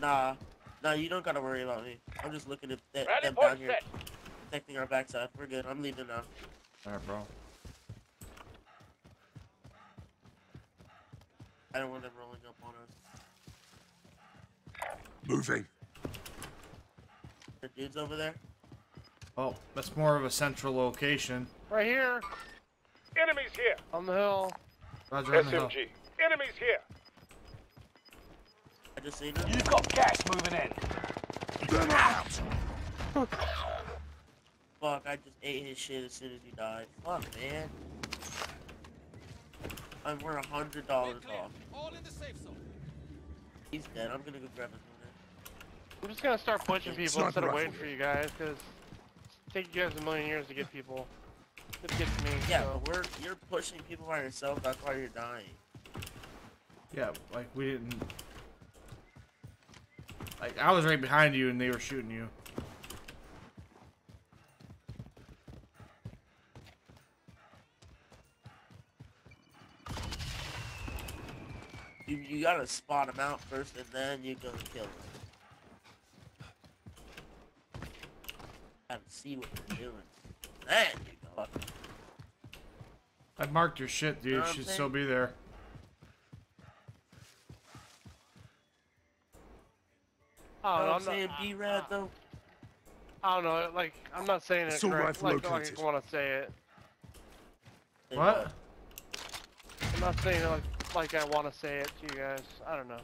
Nah. Nah, you don't gotta worry about me. I'm just looking at th- Rally them down here, set. protecting our backside. We're good. I'm leaving now. Alright, bro. I don't want them rolling up on us. Moving. There dudes over there? Oh, that's more of a central location. Right here, Enemies here. on the hill. Roger on the hill. SMG. Enemies here. I just seen them. You've got gas moving in. Them out! Fuck, I just ate his shit as soon as he died. Fuck, man. I'm we're a hundred dollars off. All in the safe zone. He's dead. I'm gonna go grab his I'm just gonna start pushing people instead of waiting for you guys, because take you guys a million years to get people. It gets me. Yeah, so. but we're you're pushing people by yourself. That's why you're dying. Yeah, like we didn't. Like I was right behind you and they were shooting you. You you gotta spot them out first, and then you go kill them. Gotta see what they're doing. Then you go. I marked your shit, dude. Know what I'm should saying? still be there. I don't oh, know. I'm I'm saying not, B rad though. I don't know. Like I'm not saying it Assault correct. rifle Like, like located. I want to say it. What? I'm not saying it like like I want to say it to you guys. I don't know.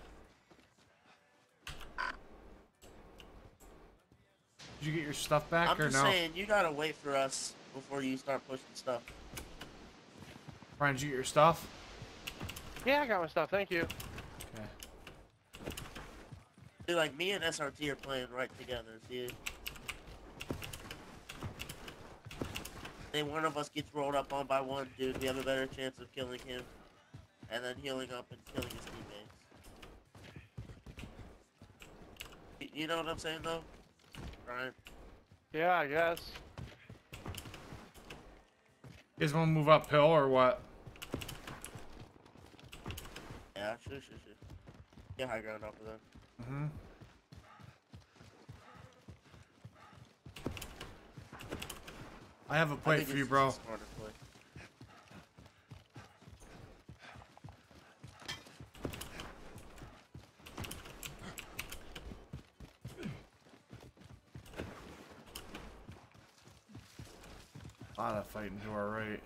Did you get your stuff back I'm or just saying you gotta wait for us before you start pushing stuff. Brian, did you get your stuff? Yeah, I got my stuff. Thank you. Okay. See, like me and SRT are playing right together. See. Then one of us gets rolled up on by one dude, we have a better chance of killing him, and then healing up and killing his teammates. You know what I'm saying, though, Brian? Yeah, I guess. You guys want to move uphill or what? Yeah, sure, sure, sure. Get high ground off of them. Mm-hmm. I have a plate for you, bro. a. Lot of fighting to our right.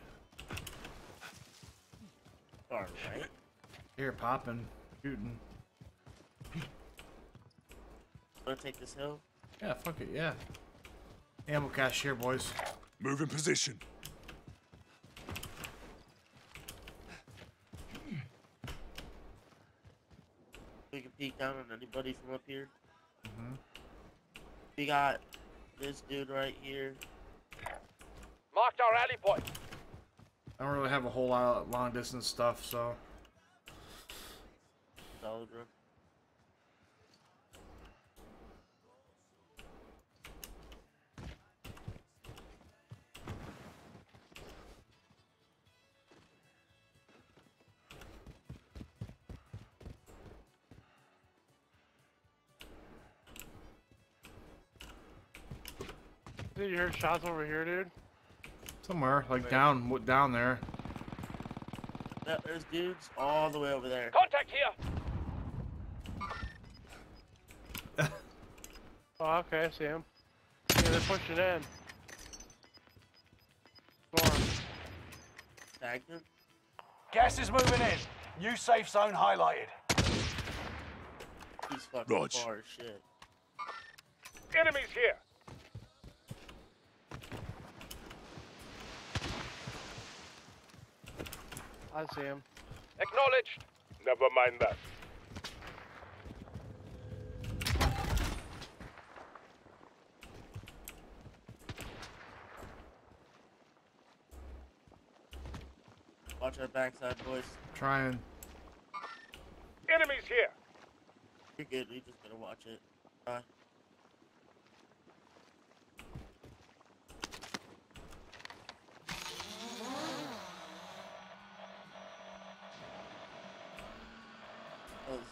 All right. Here, popping, shooting. Wanna take this hill? Yeah, fuck it, yeah. Ammo cache here, boys. Move in position. We can peek down on anybody from up here. Mhm. We got this dude right here. Marked our rally point. I don't really have a whole lot of long distance stuff, so. Solid run. You heard shots over here, dude? Somewhere, like down, w- down there. No, there's dudes all the way over there. Contact here. Oh, okay, I see him. Yeah, they're pushing in. Storm. Tagged him. Gas is moving in. New safe zone highlighted. He's fucking Rog. far as shit. Enemies here. I see him. Acknowledged. Never mind that. Watch our backside, boys. Trying. Enemies here. You're good. We just gotta watch it. Bye.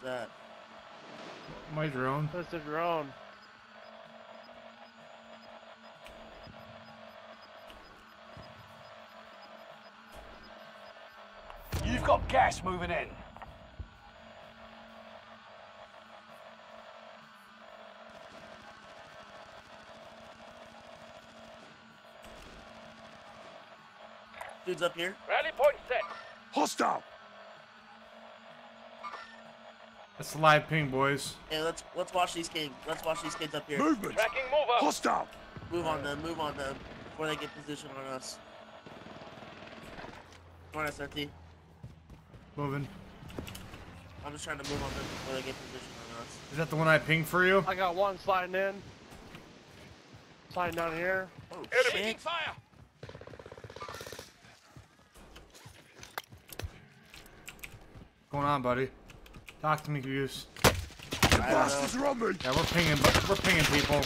That? My drone. That's a drone. You've got gas moving in. Dude's up here. Rally point set. Hostile! That's a live ping, boys. Hey, let's let's watch these kids. Let's watch these kids up here. Movement! Tracking mover. Hostile! Move on them. Move on them before they get position on us. Come on, SRT. Moving. I'm just trying to move on them before they get position on us. Is that the one I pinged for you? I got one sliding in. Sliding down here. Oh Taking shit! fire. What's going on, buddy? Talk to me, Goose. The I don't bastards are on me! Yeah, we're pinging, bu- we're pinging people.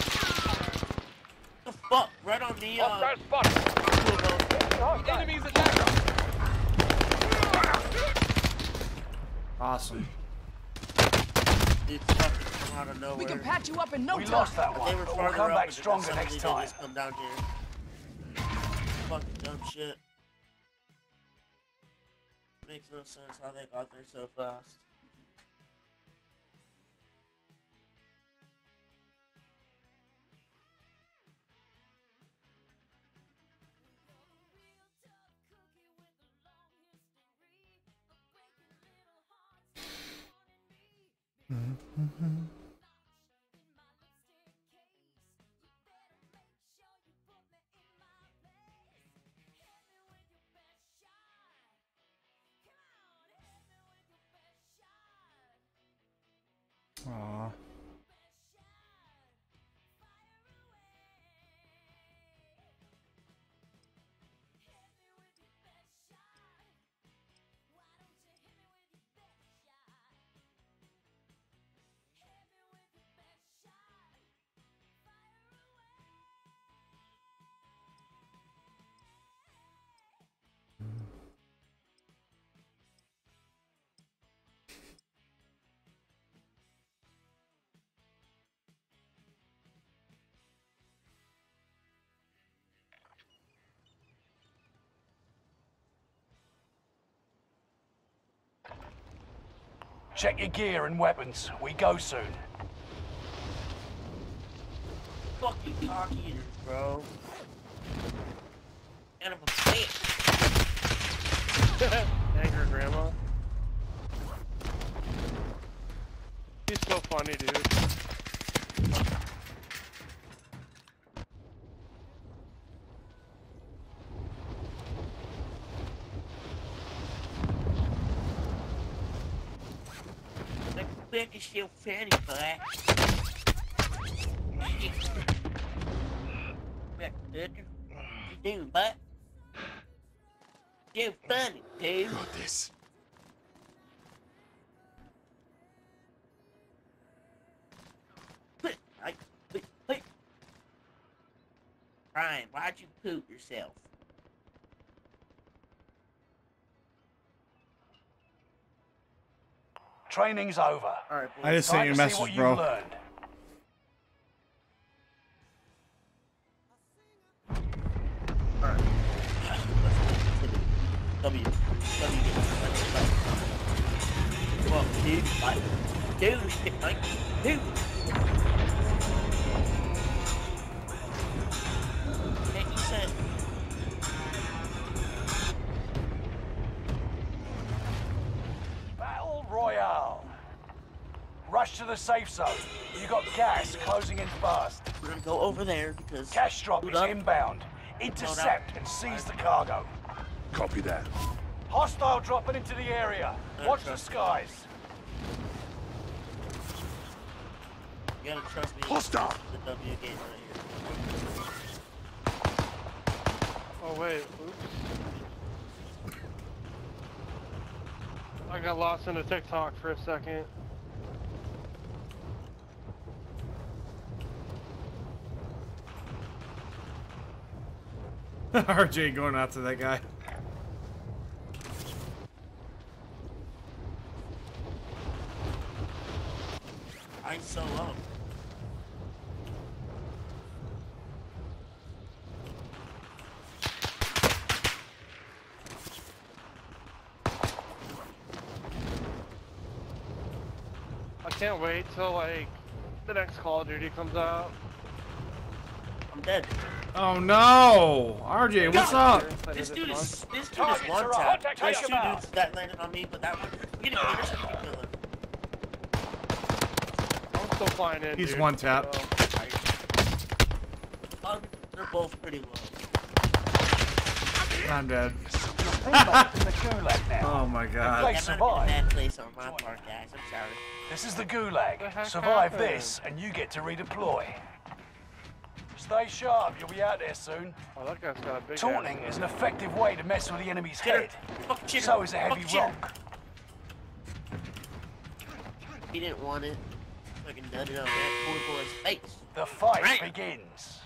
the fuck? Right on the uh. Hostile spot. Enemies attack! Awesome. Dude, fucking out of nowhere. We can patch you up in no We time. lost that They one, were but we'll come back stronger next time. just come down here. Fucking dumb shit. Makes no sense how they got there so fast. Aw. Check your gear and weapons. We go soon. Fucking cock eaters, bro. And I'm a bitch. Anger grandma. He's so funny, dude. Like back is still fanny pack. Back, dude. You doing, butt? Still funny, dude. Got this. Wait, wait. Ryan, why'd you poop yourself? Training's over. All right. I just sent you a message, bro. Learned. Right. W. W. Come Rush to the safe zone. You got gas closing in fast. We're gonna go over there because. Cash drop is up. inbound. Intercept and seize the cargo. Copy that. Hostile dropping into the area. Watch the skies. You gotta trust me. Hostile. The W game right here. Oh wait, oops. I got lost in a TikTok for a second. RJ going after that guy. I'm so low. I can't wait till like the next Call of Duty comes out. I'm dead. Oh no! RJ, what's up? This dude is this dude is Targets one tap. on. There's two dudes that landed on me, but that one we didn't finish him. We can kill him. I'm still flying in. He's dude, one tap. Um, they're both pretty low. I'm dead. Teammates in the gulag now. Oh my god. That might have been a survive. bad place on my part, guys. I'm sorry. This is the The gulag. Survive happened? this, and you get to redeploy. Stay sharp. You'll be out there soon. Oh, that guy's got a big Taunting ass. is an effective way to mess with the enemy's Chitter. head. Fuck chitter. So is a heavy Fuck chitter. rock. He didn't want it. Fucking nutted on that poor boy's face. The fight Right. begins.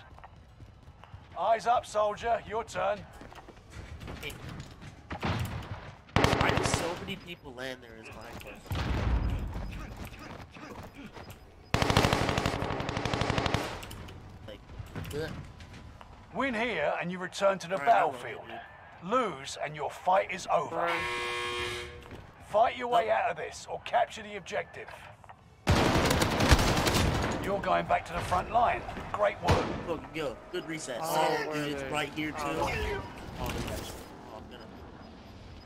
Eyes up, soldier. Your turn. Hey. Why do so many people land there is my question. Like, ugh. Win here, and you return to the Alright, I will, battlefield. Lose, and your fight is over. Right. Fight your way out of this, or capture the objective. You're going back to the front line. Great work. Fucking go. Good reset. Oh, Center, where dude, it's right here oh, too. Oh. Oh, yes. Oh, I'm gonna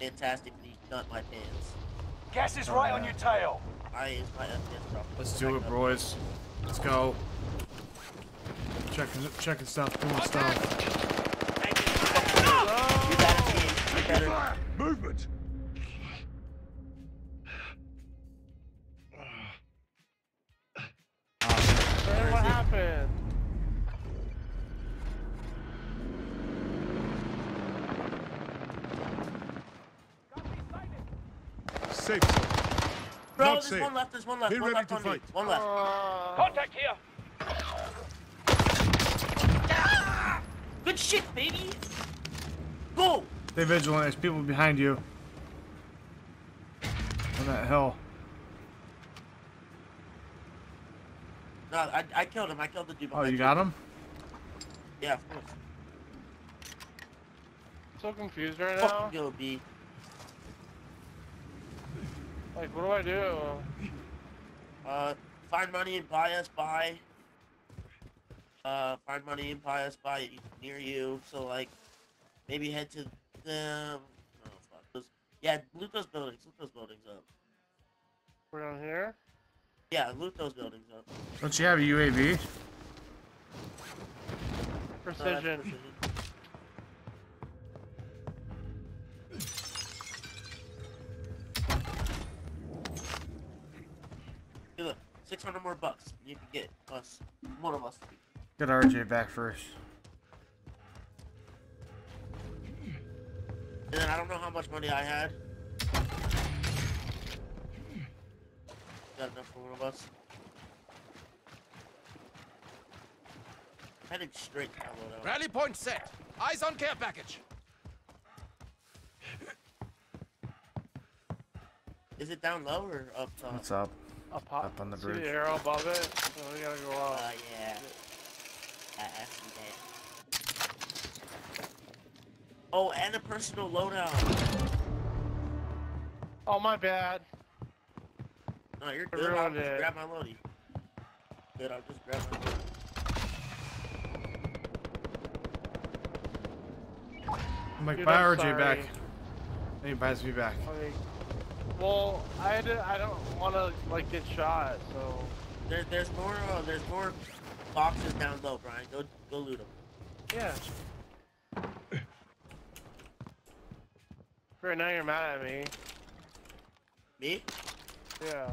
fantastically nut my pants. Gas is right on your tail. I is my FPS drop. Let's do it, boys. Let's go. Checking, checking stuff, doing stuff. You got it, team. You better. Fire! Movement! Man, what happened? Safe. Bro, Not there's safe. one left. There's one left. Be one ready left to on me. One left. Uh, Contact here. Good shit, baby. Go. Stay vigilant. There's people behind you. On that hill. No, I, I killed him. I killed the dude. Oh, you got him? Yeah, of course. so confused right now. Fucking go, B. Like, what do I do? Uh, find money and buy us buy. Uh, find money and buy us buy near you. So like, maybe head to them. Oh fuck. Those, yeah, loot those buildings. Loot those buildings up. We're down here. Yeah, loot those buildings up. Don't you have a UAV? Precision. precision. Look, 600 more bucks. You can get us, one of us. Get RJ back first. And then I don't know how much money I had. Got enough for one of us. Headed straight to Alamo. Rally point set. Eyes on care package. Is it down low or up top? What's up? Up, pop. Up on the See bridge. the arrow above it? So we gotta go Uh, yeah. I, I see. Oh, and a personal loadout. Oh, my bad. No, you're I good. I'll just it. grab my loadie. Good, I'll just grab my loadie. I'm like, Dude, buy I'm RJ back. And he buys me back. Like, well, I had to, I don't want to like get shot, so There, there's more. Uh, there's more boxes down low, Brian. Go, go loot them. yeah. Right now you're mad at me. Me? Yeah.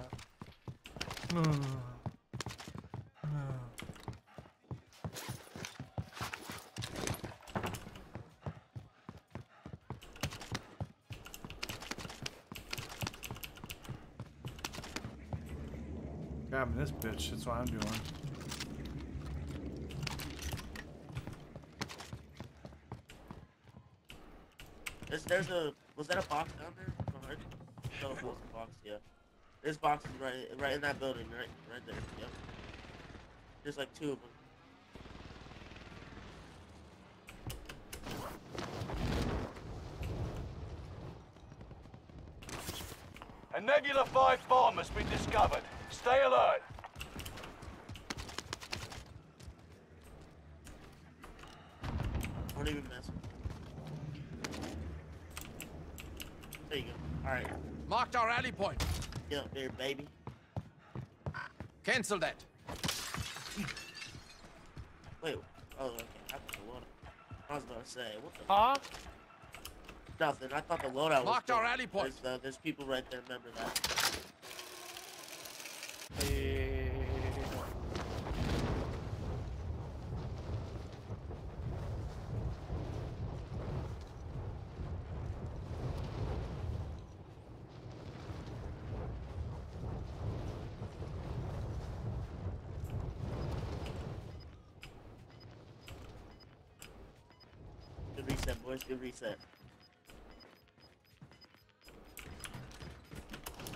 Grabbing this bitch. That's what I'm doing. There's, there's a. Was that a box down there? Behind? No, it was a box. Yeah. There's boxes right, right in that building, right, right there. Yep. There's like two of them. A Nebula 5 bomb has been discovered. Stay alert. Don't even mess. There you go. All right. Marked our rally point. Get up there, baby. Cancel that. Wait. Oh, okay. I thought the loadout. I was about to say, what the? Huh? Nothing. I thought the loadout was. Marked our full. rally point. There's, uh, there's people right there. Remember that. Eh, Good reset. Good reset.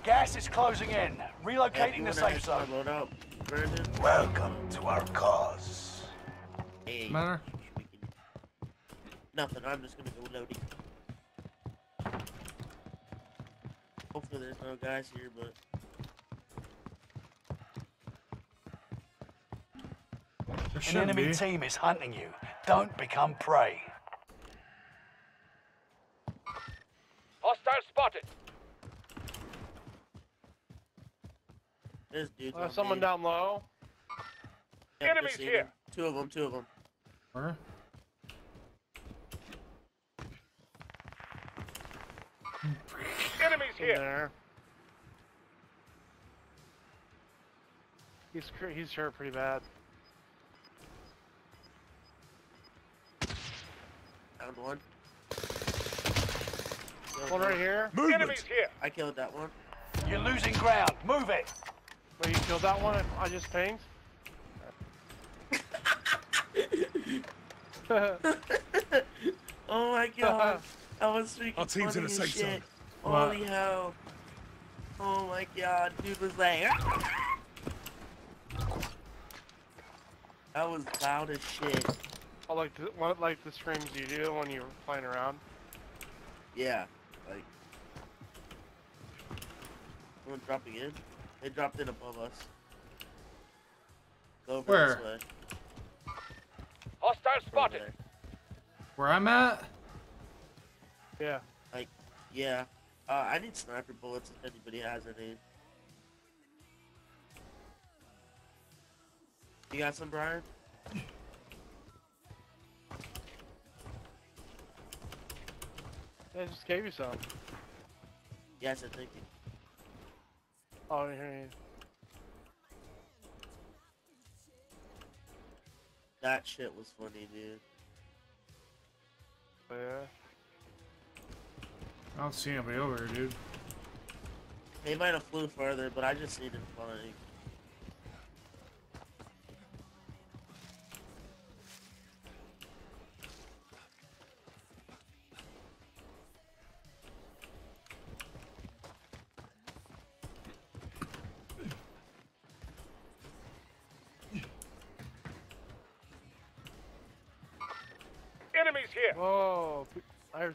Gas is closing in. Hey, you Relocating the safe zone. our loadout, Brandon? Welcome to our cause. Hey. Matter? can- Nothing. I'm just gonna go loading. Hopefully there's no guys here, but There An enemy be. team is hunting you. Don't become prey. Hostile spotted. there's dudes. Uh, someone down low. Yep, Enemies here. them. Two of them. Two of them. Where? Enemies in here. there. He's he's hurt pretty bad. Found one. One right here. Enemies here. I killed that one. You're losing ground. Move it. Wait, you killed that one? I just pinged. Oh my god. That was freaking Our team's in funny a as safe zone. shit. What? Holy hell. Oh my god. Dude was like. That was loud as shit. Oh, like the, what, like the screams you do when you're playing around. Yeah. Like. Someone dropping in? They dropped in above us. Go over Where? this way. Hostile spotted. Where I'm at? Yeah. Like, yeah. Uh, I need sniper bullets if anybody has any. You got some, Brian? I just gave you some. Yes, I think. Oh, here you. That shit was funny, dude. Oh, yeah. I don't see anybody over here, dude. They might have flew further, but I just seen him flying.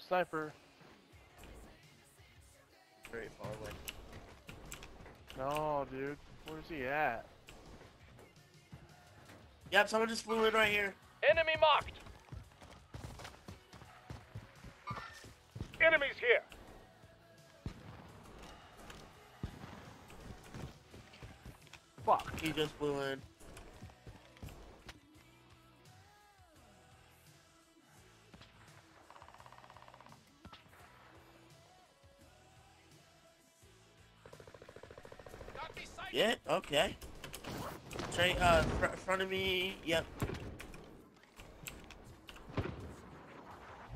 Sniper. Very far away. No, dude. Where's he at? Yep, someone just flew in right here. Enemy marked. Enemies here. Fuck. He just flew in. Got. Yeah, okay. Straight, uh, fr front of me, yep.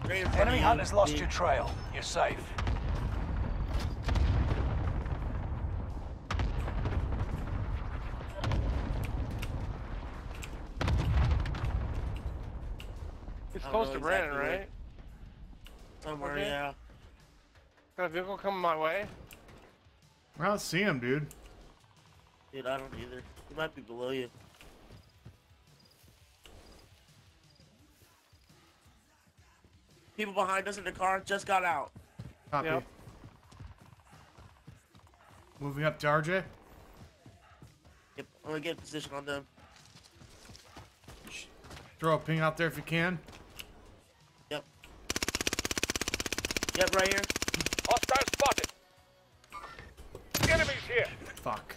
Straight in front Enemy of you, hunters lost dude. your trail. You're safe. He's close to Brandon, exactly where. right? Somewhere, Okay. yeah. Got a vehicle coming my way? I don't see him, dude. Dude, I don't either. He might be below you. People behind us in the car just got out. Copy. Yep. Moving up to RJ. Yep, I'm gonna get a position on them. Throw a ping out there if you can. Yep. Yep, right here. Hostile spotted. Enemies here. Fuck.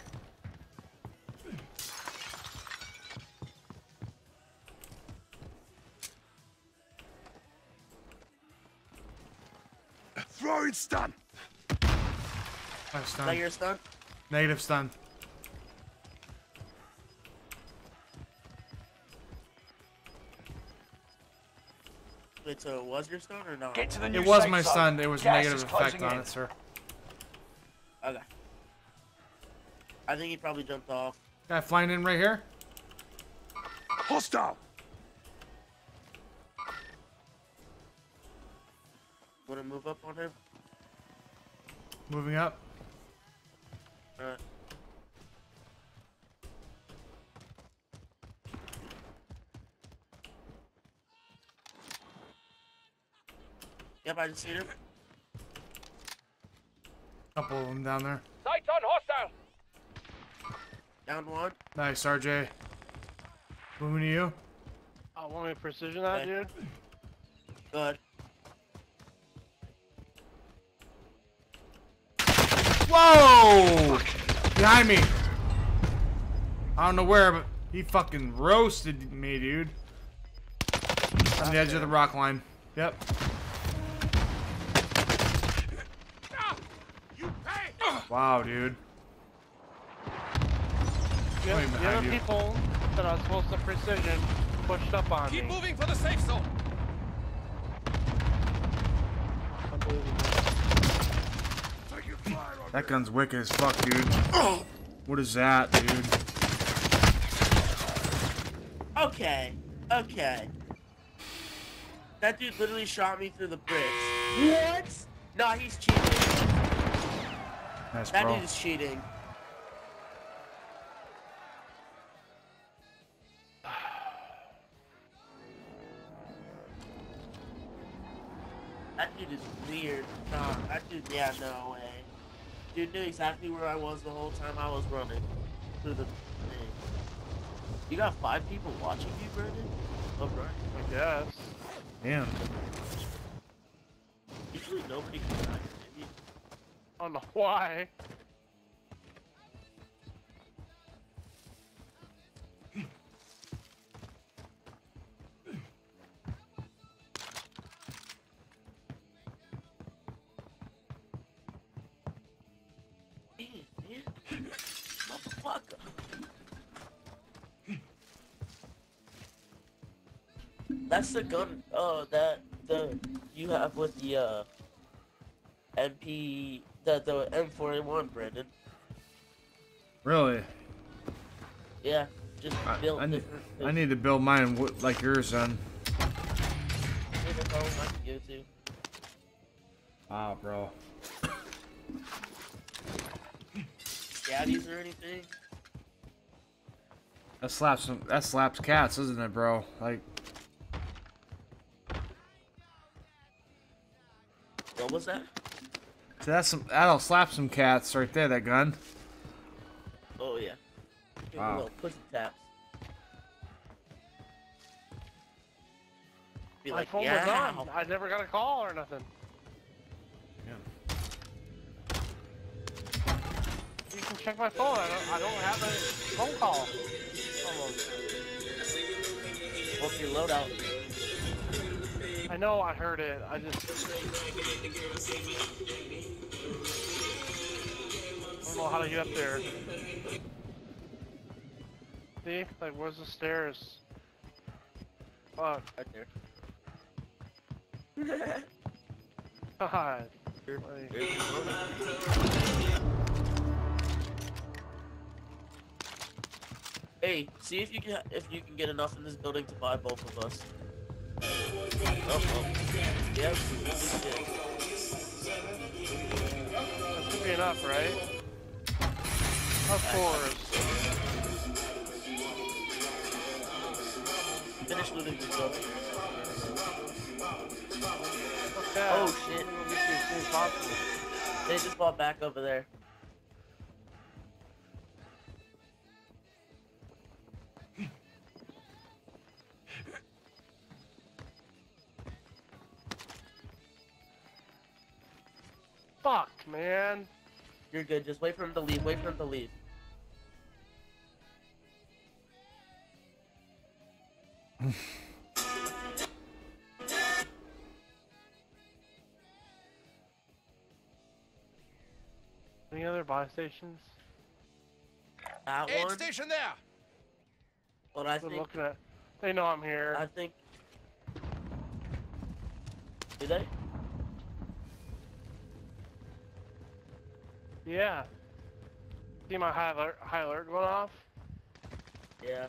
Throwing stun. Nice Is stun. that your stun? Negative stun. Wait, so it was your stun or not? Get to the new It was my stun. There was Gas negative effect on in. it, sir. Okay. I think he probably jumped off. Guy flying in right here. Hostile. Wanna move up on him? Moving up. Alright. Yep, I just seen him. Couple of them down there. Sights on hostile. Down one. Nice, RJ. Moving to you. I want me to precision that, Okay. dude. Good. Whoa! Behind me. I don't know where, but he fucking roasted me, dude. On the edge of the rock line. Yep. You pay. Wow, dude. The, Wait, the behind other you. people that I was supposed to precision pushed up on Keep me. moving for the safe zone. Unbelievable. Taking fire on That gun's wicked as fuck, dude. What is that, dude? Okay. Okay. That dude literally shot me through the bricks. What? Nah, he's cheating. Nice, That bro. dude is cheating. That dude is weird. Nah, that dude, yeah, no way. Dude knew exactly where I was the whole time I was running through the thing. You got five people watching you, Brandon? Oh, right. I guess. Damn. Usually nobody can. I don't know why. The gun, uh, that, the, you have with the, uh, MP, the, the M4A1, Brandon. Really? Yeah, just I, built I, need. I need to build mine like yours, son. Here's a I can give to. Wow, bro. Gaddies or anything? That slaps that slaps cats, isn't it, bro? Like, What was that? So that's some. That'll slap some cats right there. That gun. Oh yeah. Give Wow. little pussy taps. Be My phone yeah. was on. I never got a call or nothing. Yeah. You can check my phone. I don't, I don't have a phone call. Almost. What's your loadout? I know I heard it. I just. I don't know how to get up there. See? Like, where's the stairs? Fuck. Right there. God. Here- Like- here's your loadout. Hey, see if you can if you can get enough in this building to buy both of us. Yep. That should be enough, right? Of course. Finish looting this building. Oh, shit. I'm get you as soon as possible. They just bought back over there. Fuck, man. You're good. Just wait for him to leave. Wait for him to leave. Any other buy stations? That Aid one. station there. But I They're think looking at. They know I'm here. I think. Do they? Yeah. See my high alert, high alert going off? Yeah.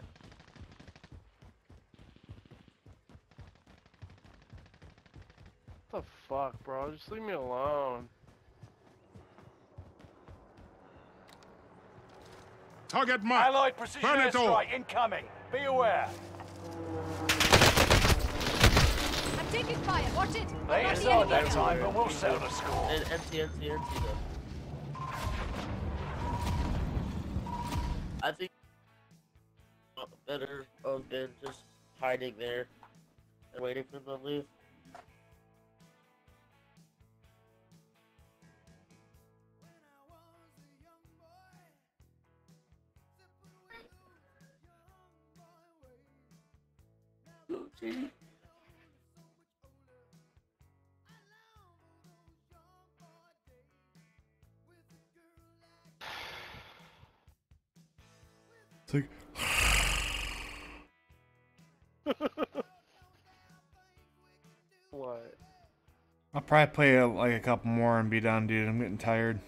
What the fuck, bro? Just leave me alone. Target mark. Allied precision Burn it all. airstrike incoming. Be aware. I'm taking fire. Watch it. They I'm on the that time, but we'll settle the score. Empty, empty, empty though. Better um, have been just hiding there and waiting for them to leave. Oh, What? I'll probably play uh like a couple more and be done, dude. I'm getting tired.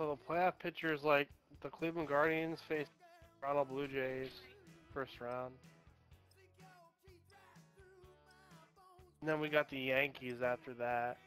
So the playoff picture is like the Cleveland Guardians face Toronto Blue Jays first round. And then we got the Yankees after that.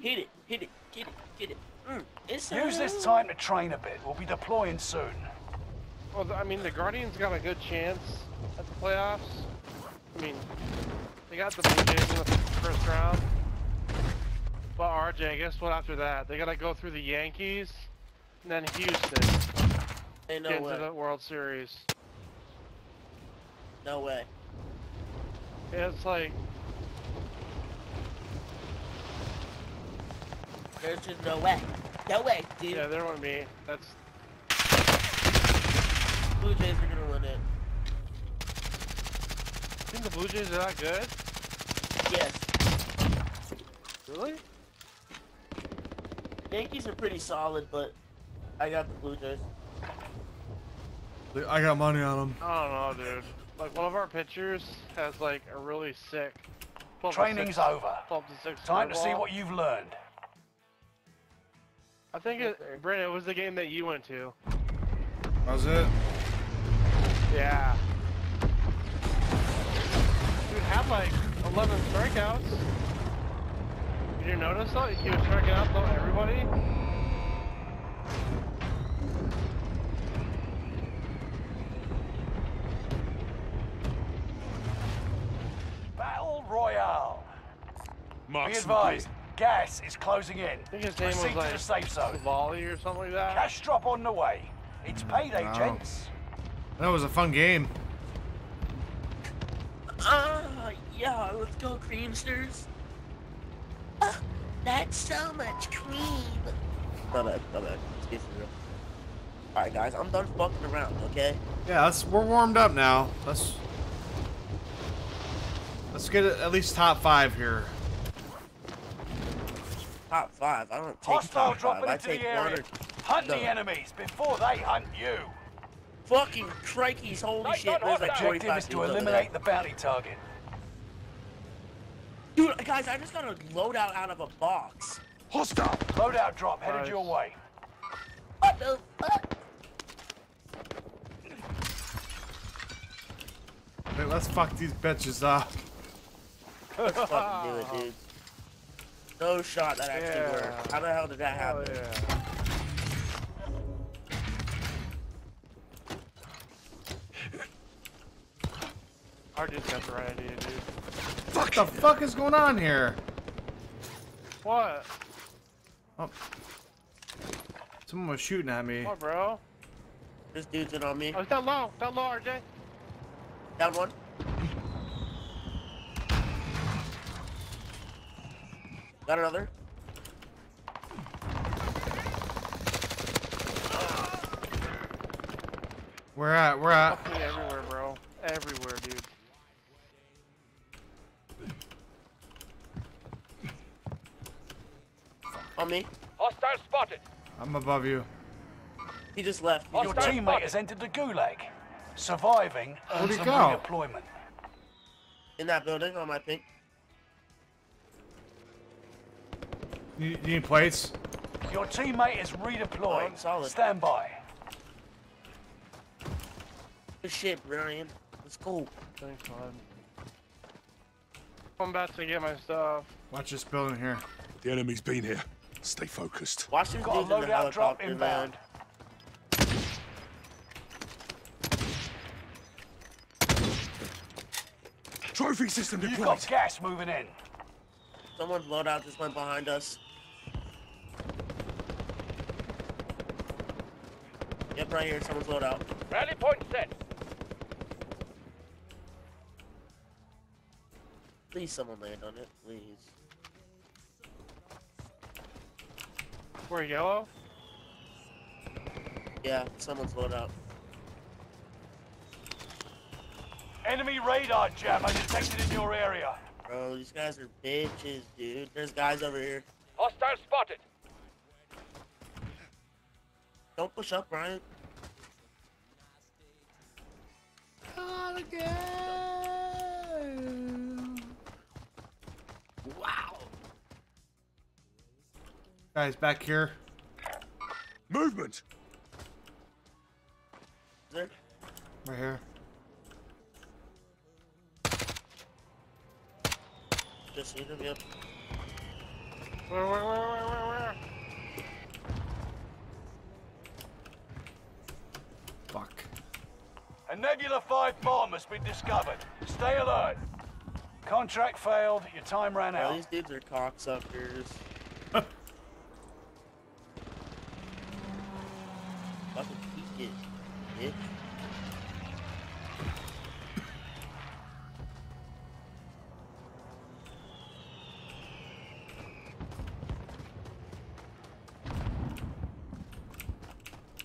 Hit it, hit it, get it, get it. Mm, it's Use this time to train a bit. We'll be deploying soon. Well, I mean, the Guardians got a good chance at the playoffs. I mean, they got the Blue Jays in the first round. But RJ, guess what? After that, they got to go through the Yankees, and then Houston Ain't get no into way. the World Series. No way. It's like There's just no way. No way, dude. Yeah, there won't be. That's Blue Jays are gonna win it. think the Blue Jays are that good? Yes. Really? Yankees are pretty solid, but I got the Blue Jays. I got money on them. I don't know, dude. Like one of our pitchers has like a really sick. Training's 6 over. 12 to 6 Time to see what you've learned. I think it, Brandon, it was the game that you went to. Was it? Yeah. Dude had like 11 strikeouts. Did you notice though? He was striking out though everybody. Battle Royale. Be advised, gas is closing in. I think his name Proceed was to like the safe zone. Volley or something like that. Cash drop on the way. It's payday, No. gents. That was a fun game. Ah, yeah, let's go, creamsters. Ah, that's so much cream. My bad, my bad. Excuse me. Alright, guys, I'm done fucking around, okay? Yeah, let's, we're warmed up now. Let's let's get it at least top five here. Top five. I don't take Hostile top five. dropping I take the one or Hunt the enemies before they hunt you. fucking crikeys. Holy shit, on, there's like hostile. 45 Objective is to eliminate there. the bounty target. Dude, guys, I just got a loadout out of a box. Hostile! Loadout drop headed Nice. your way. What the fuck? Hey, let's fuck these bitches up. Let's fucking do it, dude. No shot that actually Yeah. worked. How the hell did that Hell happen? yeah. RJ's got the right idea, dude. What the fuck is going on here? What? Oh. Someone was shooting at me. What, bro? This dude's in on me. Oh, it's down low. Down low, RJ. Down one. Got another. We're at? we're at? Fucking everywhere, bro. Everywhere, dude. On me. Hostile spotted. I'm above you. He just left. He Your just left. teammate has entered the gulag. Surviving Where'd earns he them go? redeployment. In that building on my pink. You, you need plates? Your teammate is Oh, I'm redeployed. solid. Stand by. Good shit, Brian. Let's go. Thanks, bud. I'm about to get my stuff. Watch this building here. The enemy's been here. Stay focused. Watch them Got a dudes in the loadout drop inbound. man. Trophy system deployed. You've deployed. got gas moving in. Someone's loadout just went behind us. Yep, right here. Someone's loadout. Rally point set. Please, someone land on it. Please. We're yellow. Yeah, someone's loadout. Enemy radar jammer detected in your area. Bro, these guys are bitches, dude. There's guys over here. Hostile spotted. Don't push up, Brian. Guys, back here. Movement! There? Right here. Just seen him, yep. Where, where, where, Fuck. A Nebula 5 bomb has been discovered. Stay alert. Contract failed. Your time ran Bro, out. these dudes are cocksuckers. Fucking peek it, bitch.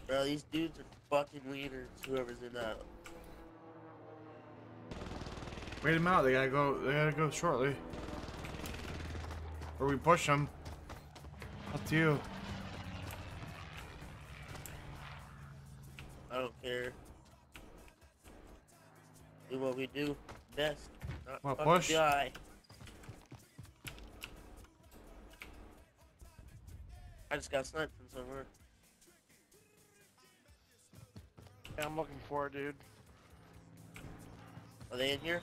Bro, these dudes are fucking whoever's in that. Wait them out. They gotta go. They gotta go shortly. Or we push them. Up to you. I don't care. Do what we do best. Not fucking push? die. I just got sniped from somewhere. Yeah, I'm looking for it, dude. Are they in here?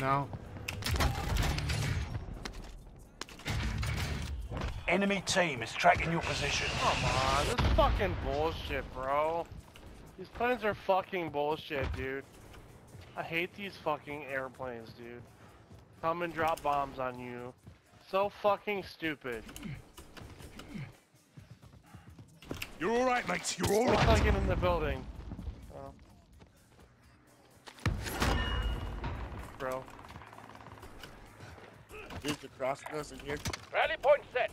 No. Enemy team is tracking your position. Come on, this is fucking bullshit, bro. These planes are fucking bullshit, dude. I hate these fucking airplanes, dude. Come and drop bombs on you. So fucking stupid. You're all right, mate. You're all Looks right. like it in the building. Oh. Bro. Dudes are crossing us in here. Rally point set.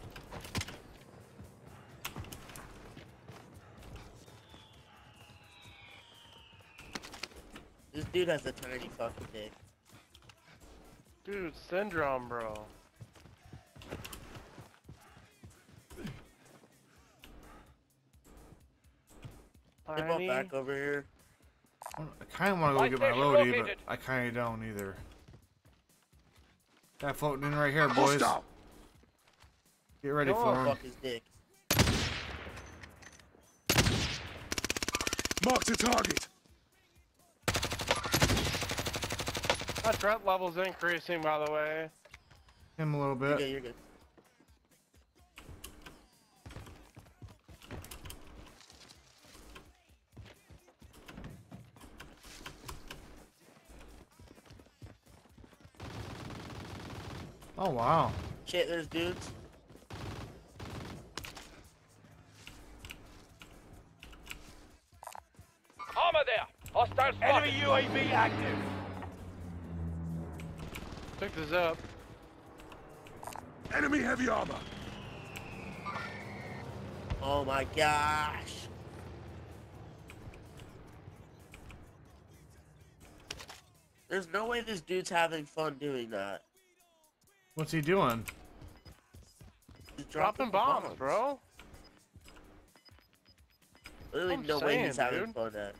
This dude has a tiny fucking dick. Dude, syndrome, bro. They bought Tiny. back over here. I kind of want to go get my station loadie, but. I kind of don't either. That floating in right here, boys. Hostile. Get ready Don't for wanna him. fuck his dick. Mark the target. My threat level's increasing, by the way. Him a little You're bit. good, you're good. Oh wow. Shit, there's dudes. Armor there. Hostile Enemy. UAV active. Pick this up. Enemy heavy armor. Oh my gosh. There's no way this dude's having fun doing that. What's he doing? He's Dropping bombs, bro. Literally I'm no way he's saying, having dude. fun at.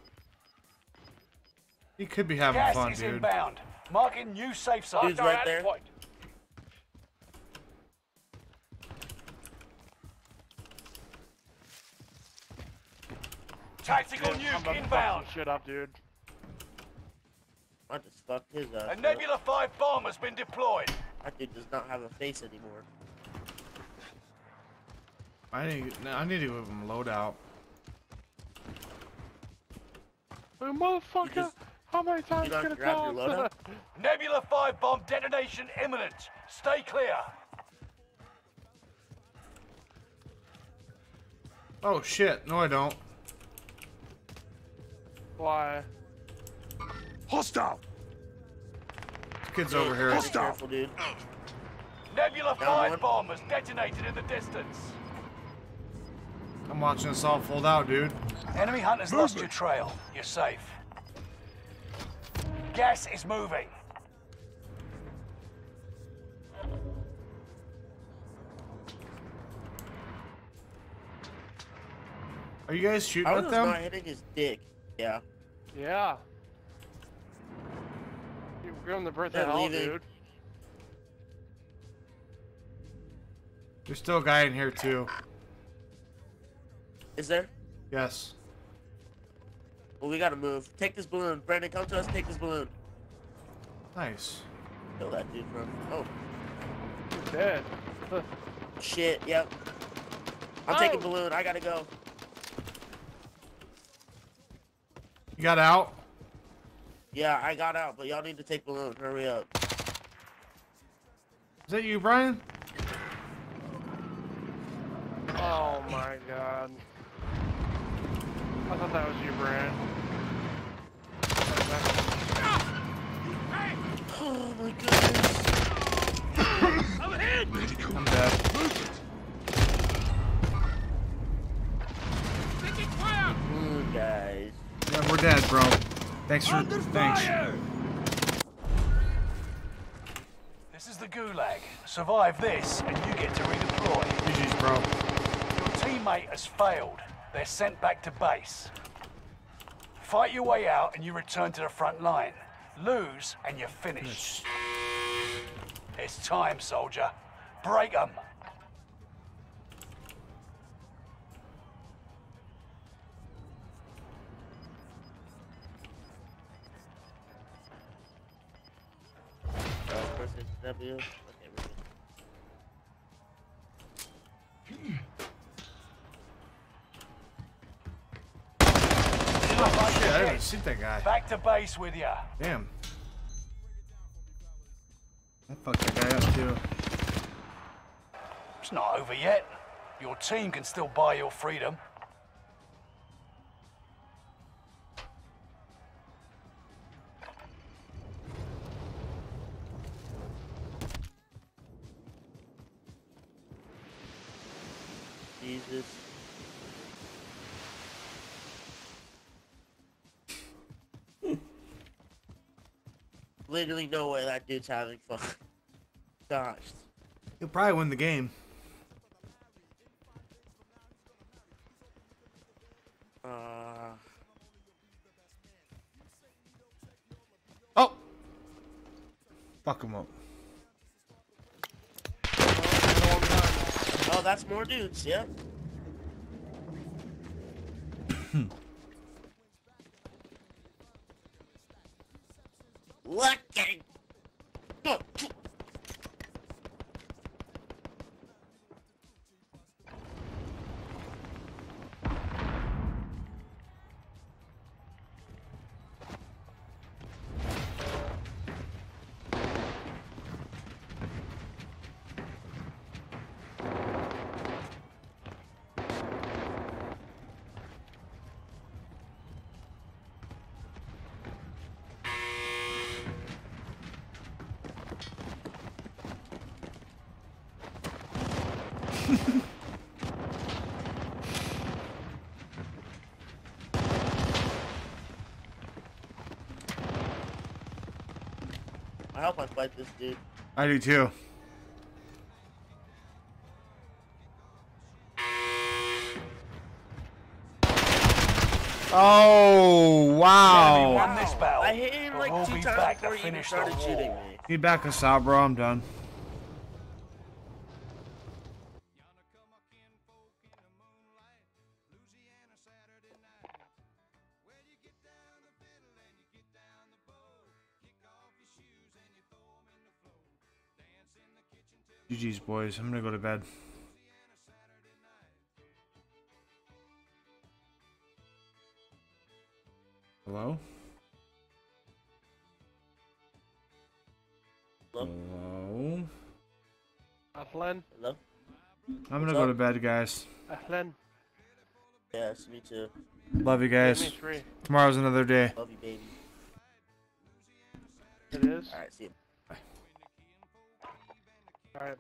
He could be having Gas fun, is dude. inbound. Marking new safe zone. Dude's right there. point. Tactical I'm nuke about to inbound. fuck some shit up, dude. I just fucked his ass. A. Nebula 5 bomb has been deployed. That dude does not have a face anymore. I need. I need to give him a loadout. Hey, motherfucker! just- How many times not can I grab your tell? loadout? Nebula 5 bomb detonation imminent. Stay clear. Oh shit! No, I don't. Why? Hostile. This kid's over here. Be careful, dude. Nebula 5 one. bomb has detonated in the distance. I'm watching this all fold out, dude. Enemy hunters lost your trail. You're safe. Gas is moving. Are you guys shooting I at was them? not hitting his dick. Yeah. Yeah. You give him the birthday They're hell, dude. There's still a guy in here too. Is there? Yes. Well, we gotta move. Take this balloon. Brandon, come to us. Take this balloon. Nice. Kill that dude from. Oh, He's dead. shit. Yep. I'm Oh. taking balloon. I gotta go. You got out? Yeah, I got out, but y'all need to take balloon. Hurry up. Is that you, Brian? Oh my god. I thought that was you, Brian. Oh my goodness. I'm hit! I'm dead. Ooh, guys. Yeah, we're dead, bro. Thanks for thanks. This is the Gulag. Survive this, and you get to redeploy. GG's, bro. Your teammate has failed. They're sent back to base. Fight your way out, and you return to the front line. Lose, and you're finished. It's time, soldier. Break 'em. Uh, W. Okay, we're good. Shit, I didn't see that guy. Back to base with ya. Damn. I fucked that guy up too. It's not over yet. Your team can still buy your freedom. Literally no way that dude's having fun. Gosh. He'll probably win the game. Uh, Oh! Fuck him up. oh, that's more dudes. Yep. Lucky. I hope fight this dude. I do too. Oh Enemy wow! won this battle. I hit him like two be times back to before he even started war. shooting me. Be back us out, bro. I'm done. Boys. I'm gonna go to bed. Hello? Hello? Hello? Ahlan. Hello? I'm gonna go to bed, guys. Ahlan. Yes, me too. Love you Me guys. three. Tomorrow's another day. Love you, baby. It is. Alright, see you. Alright.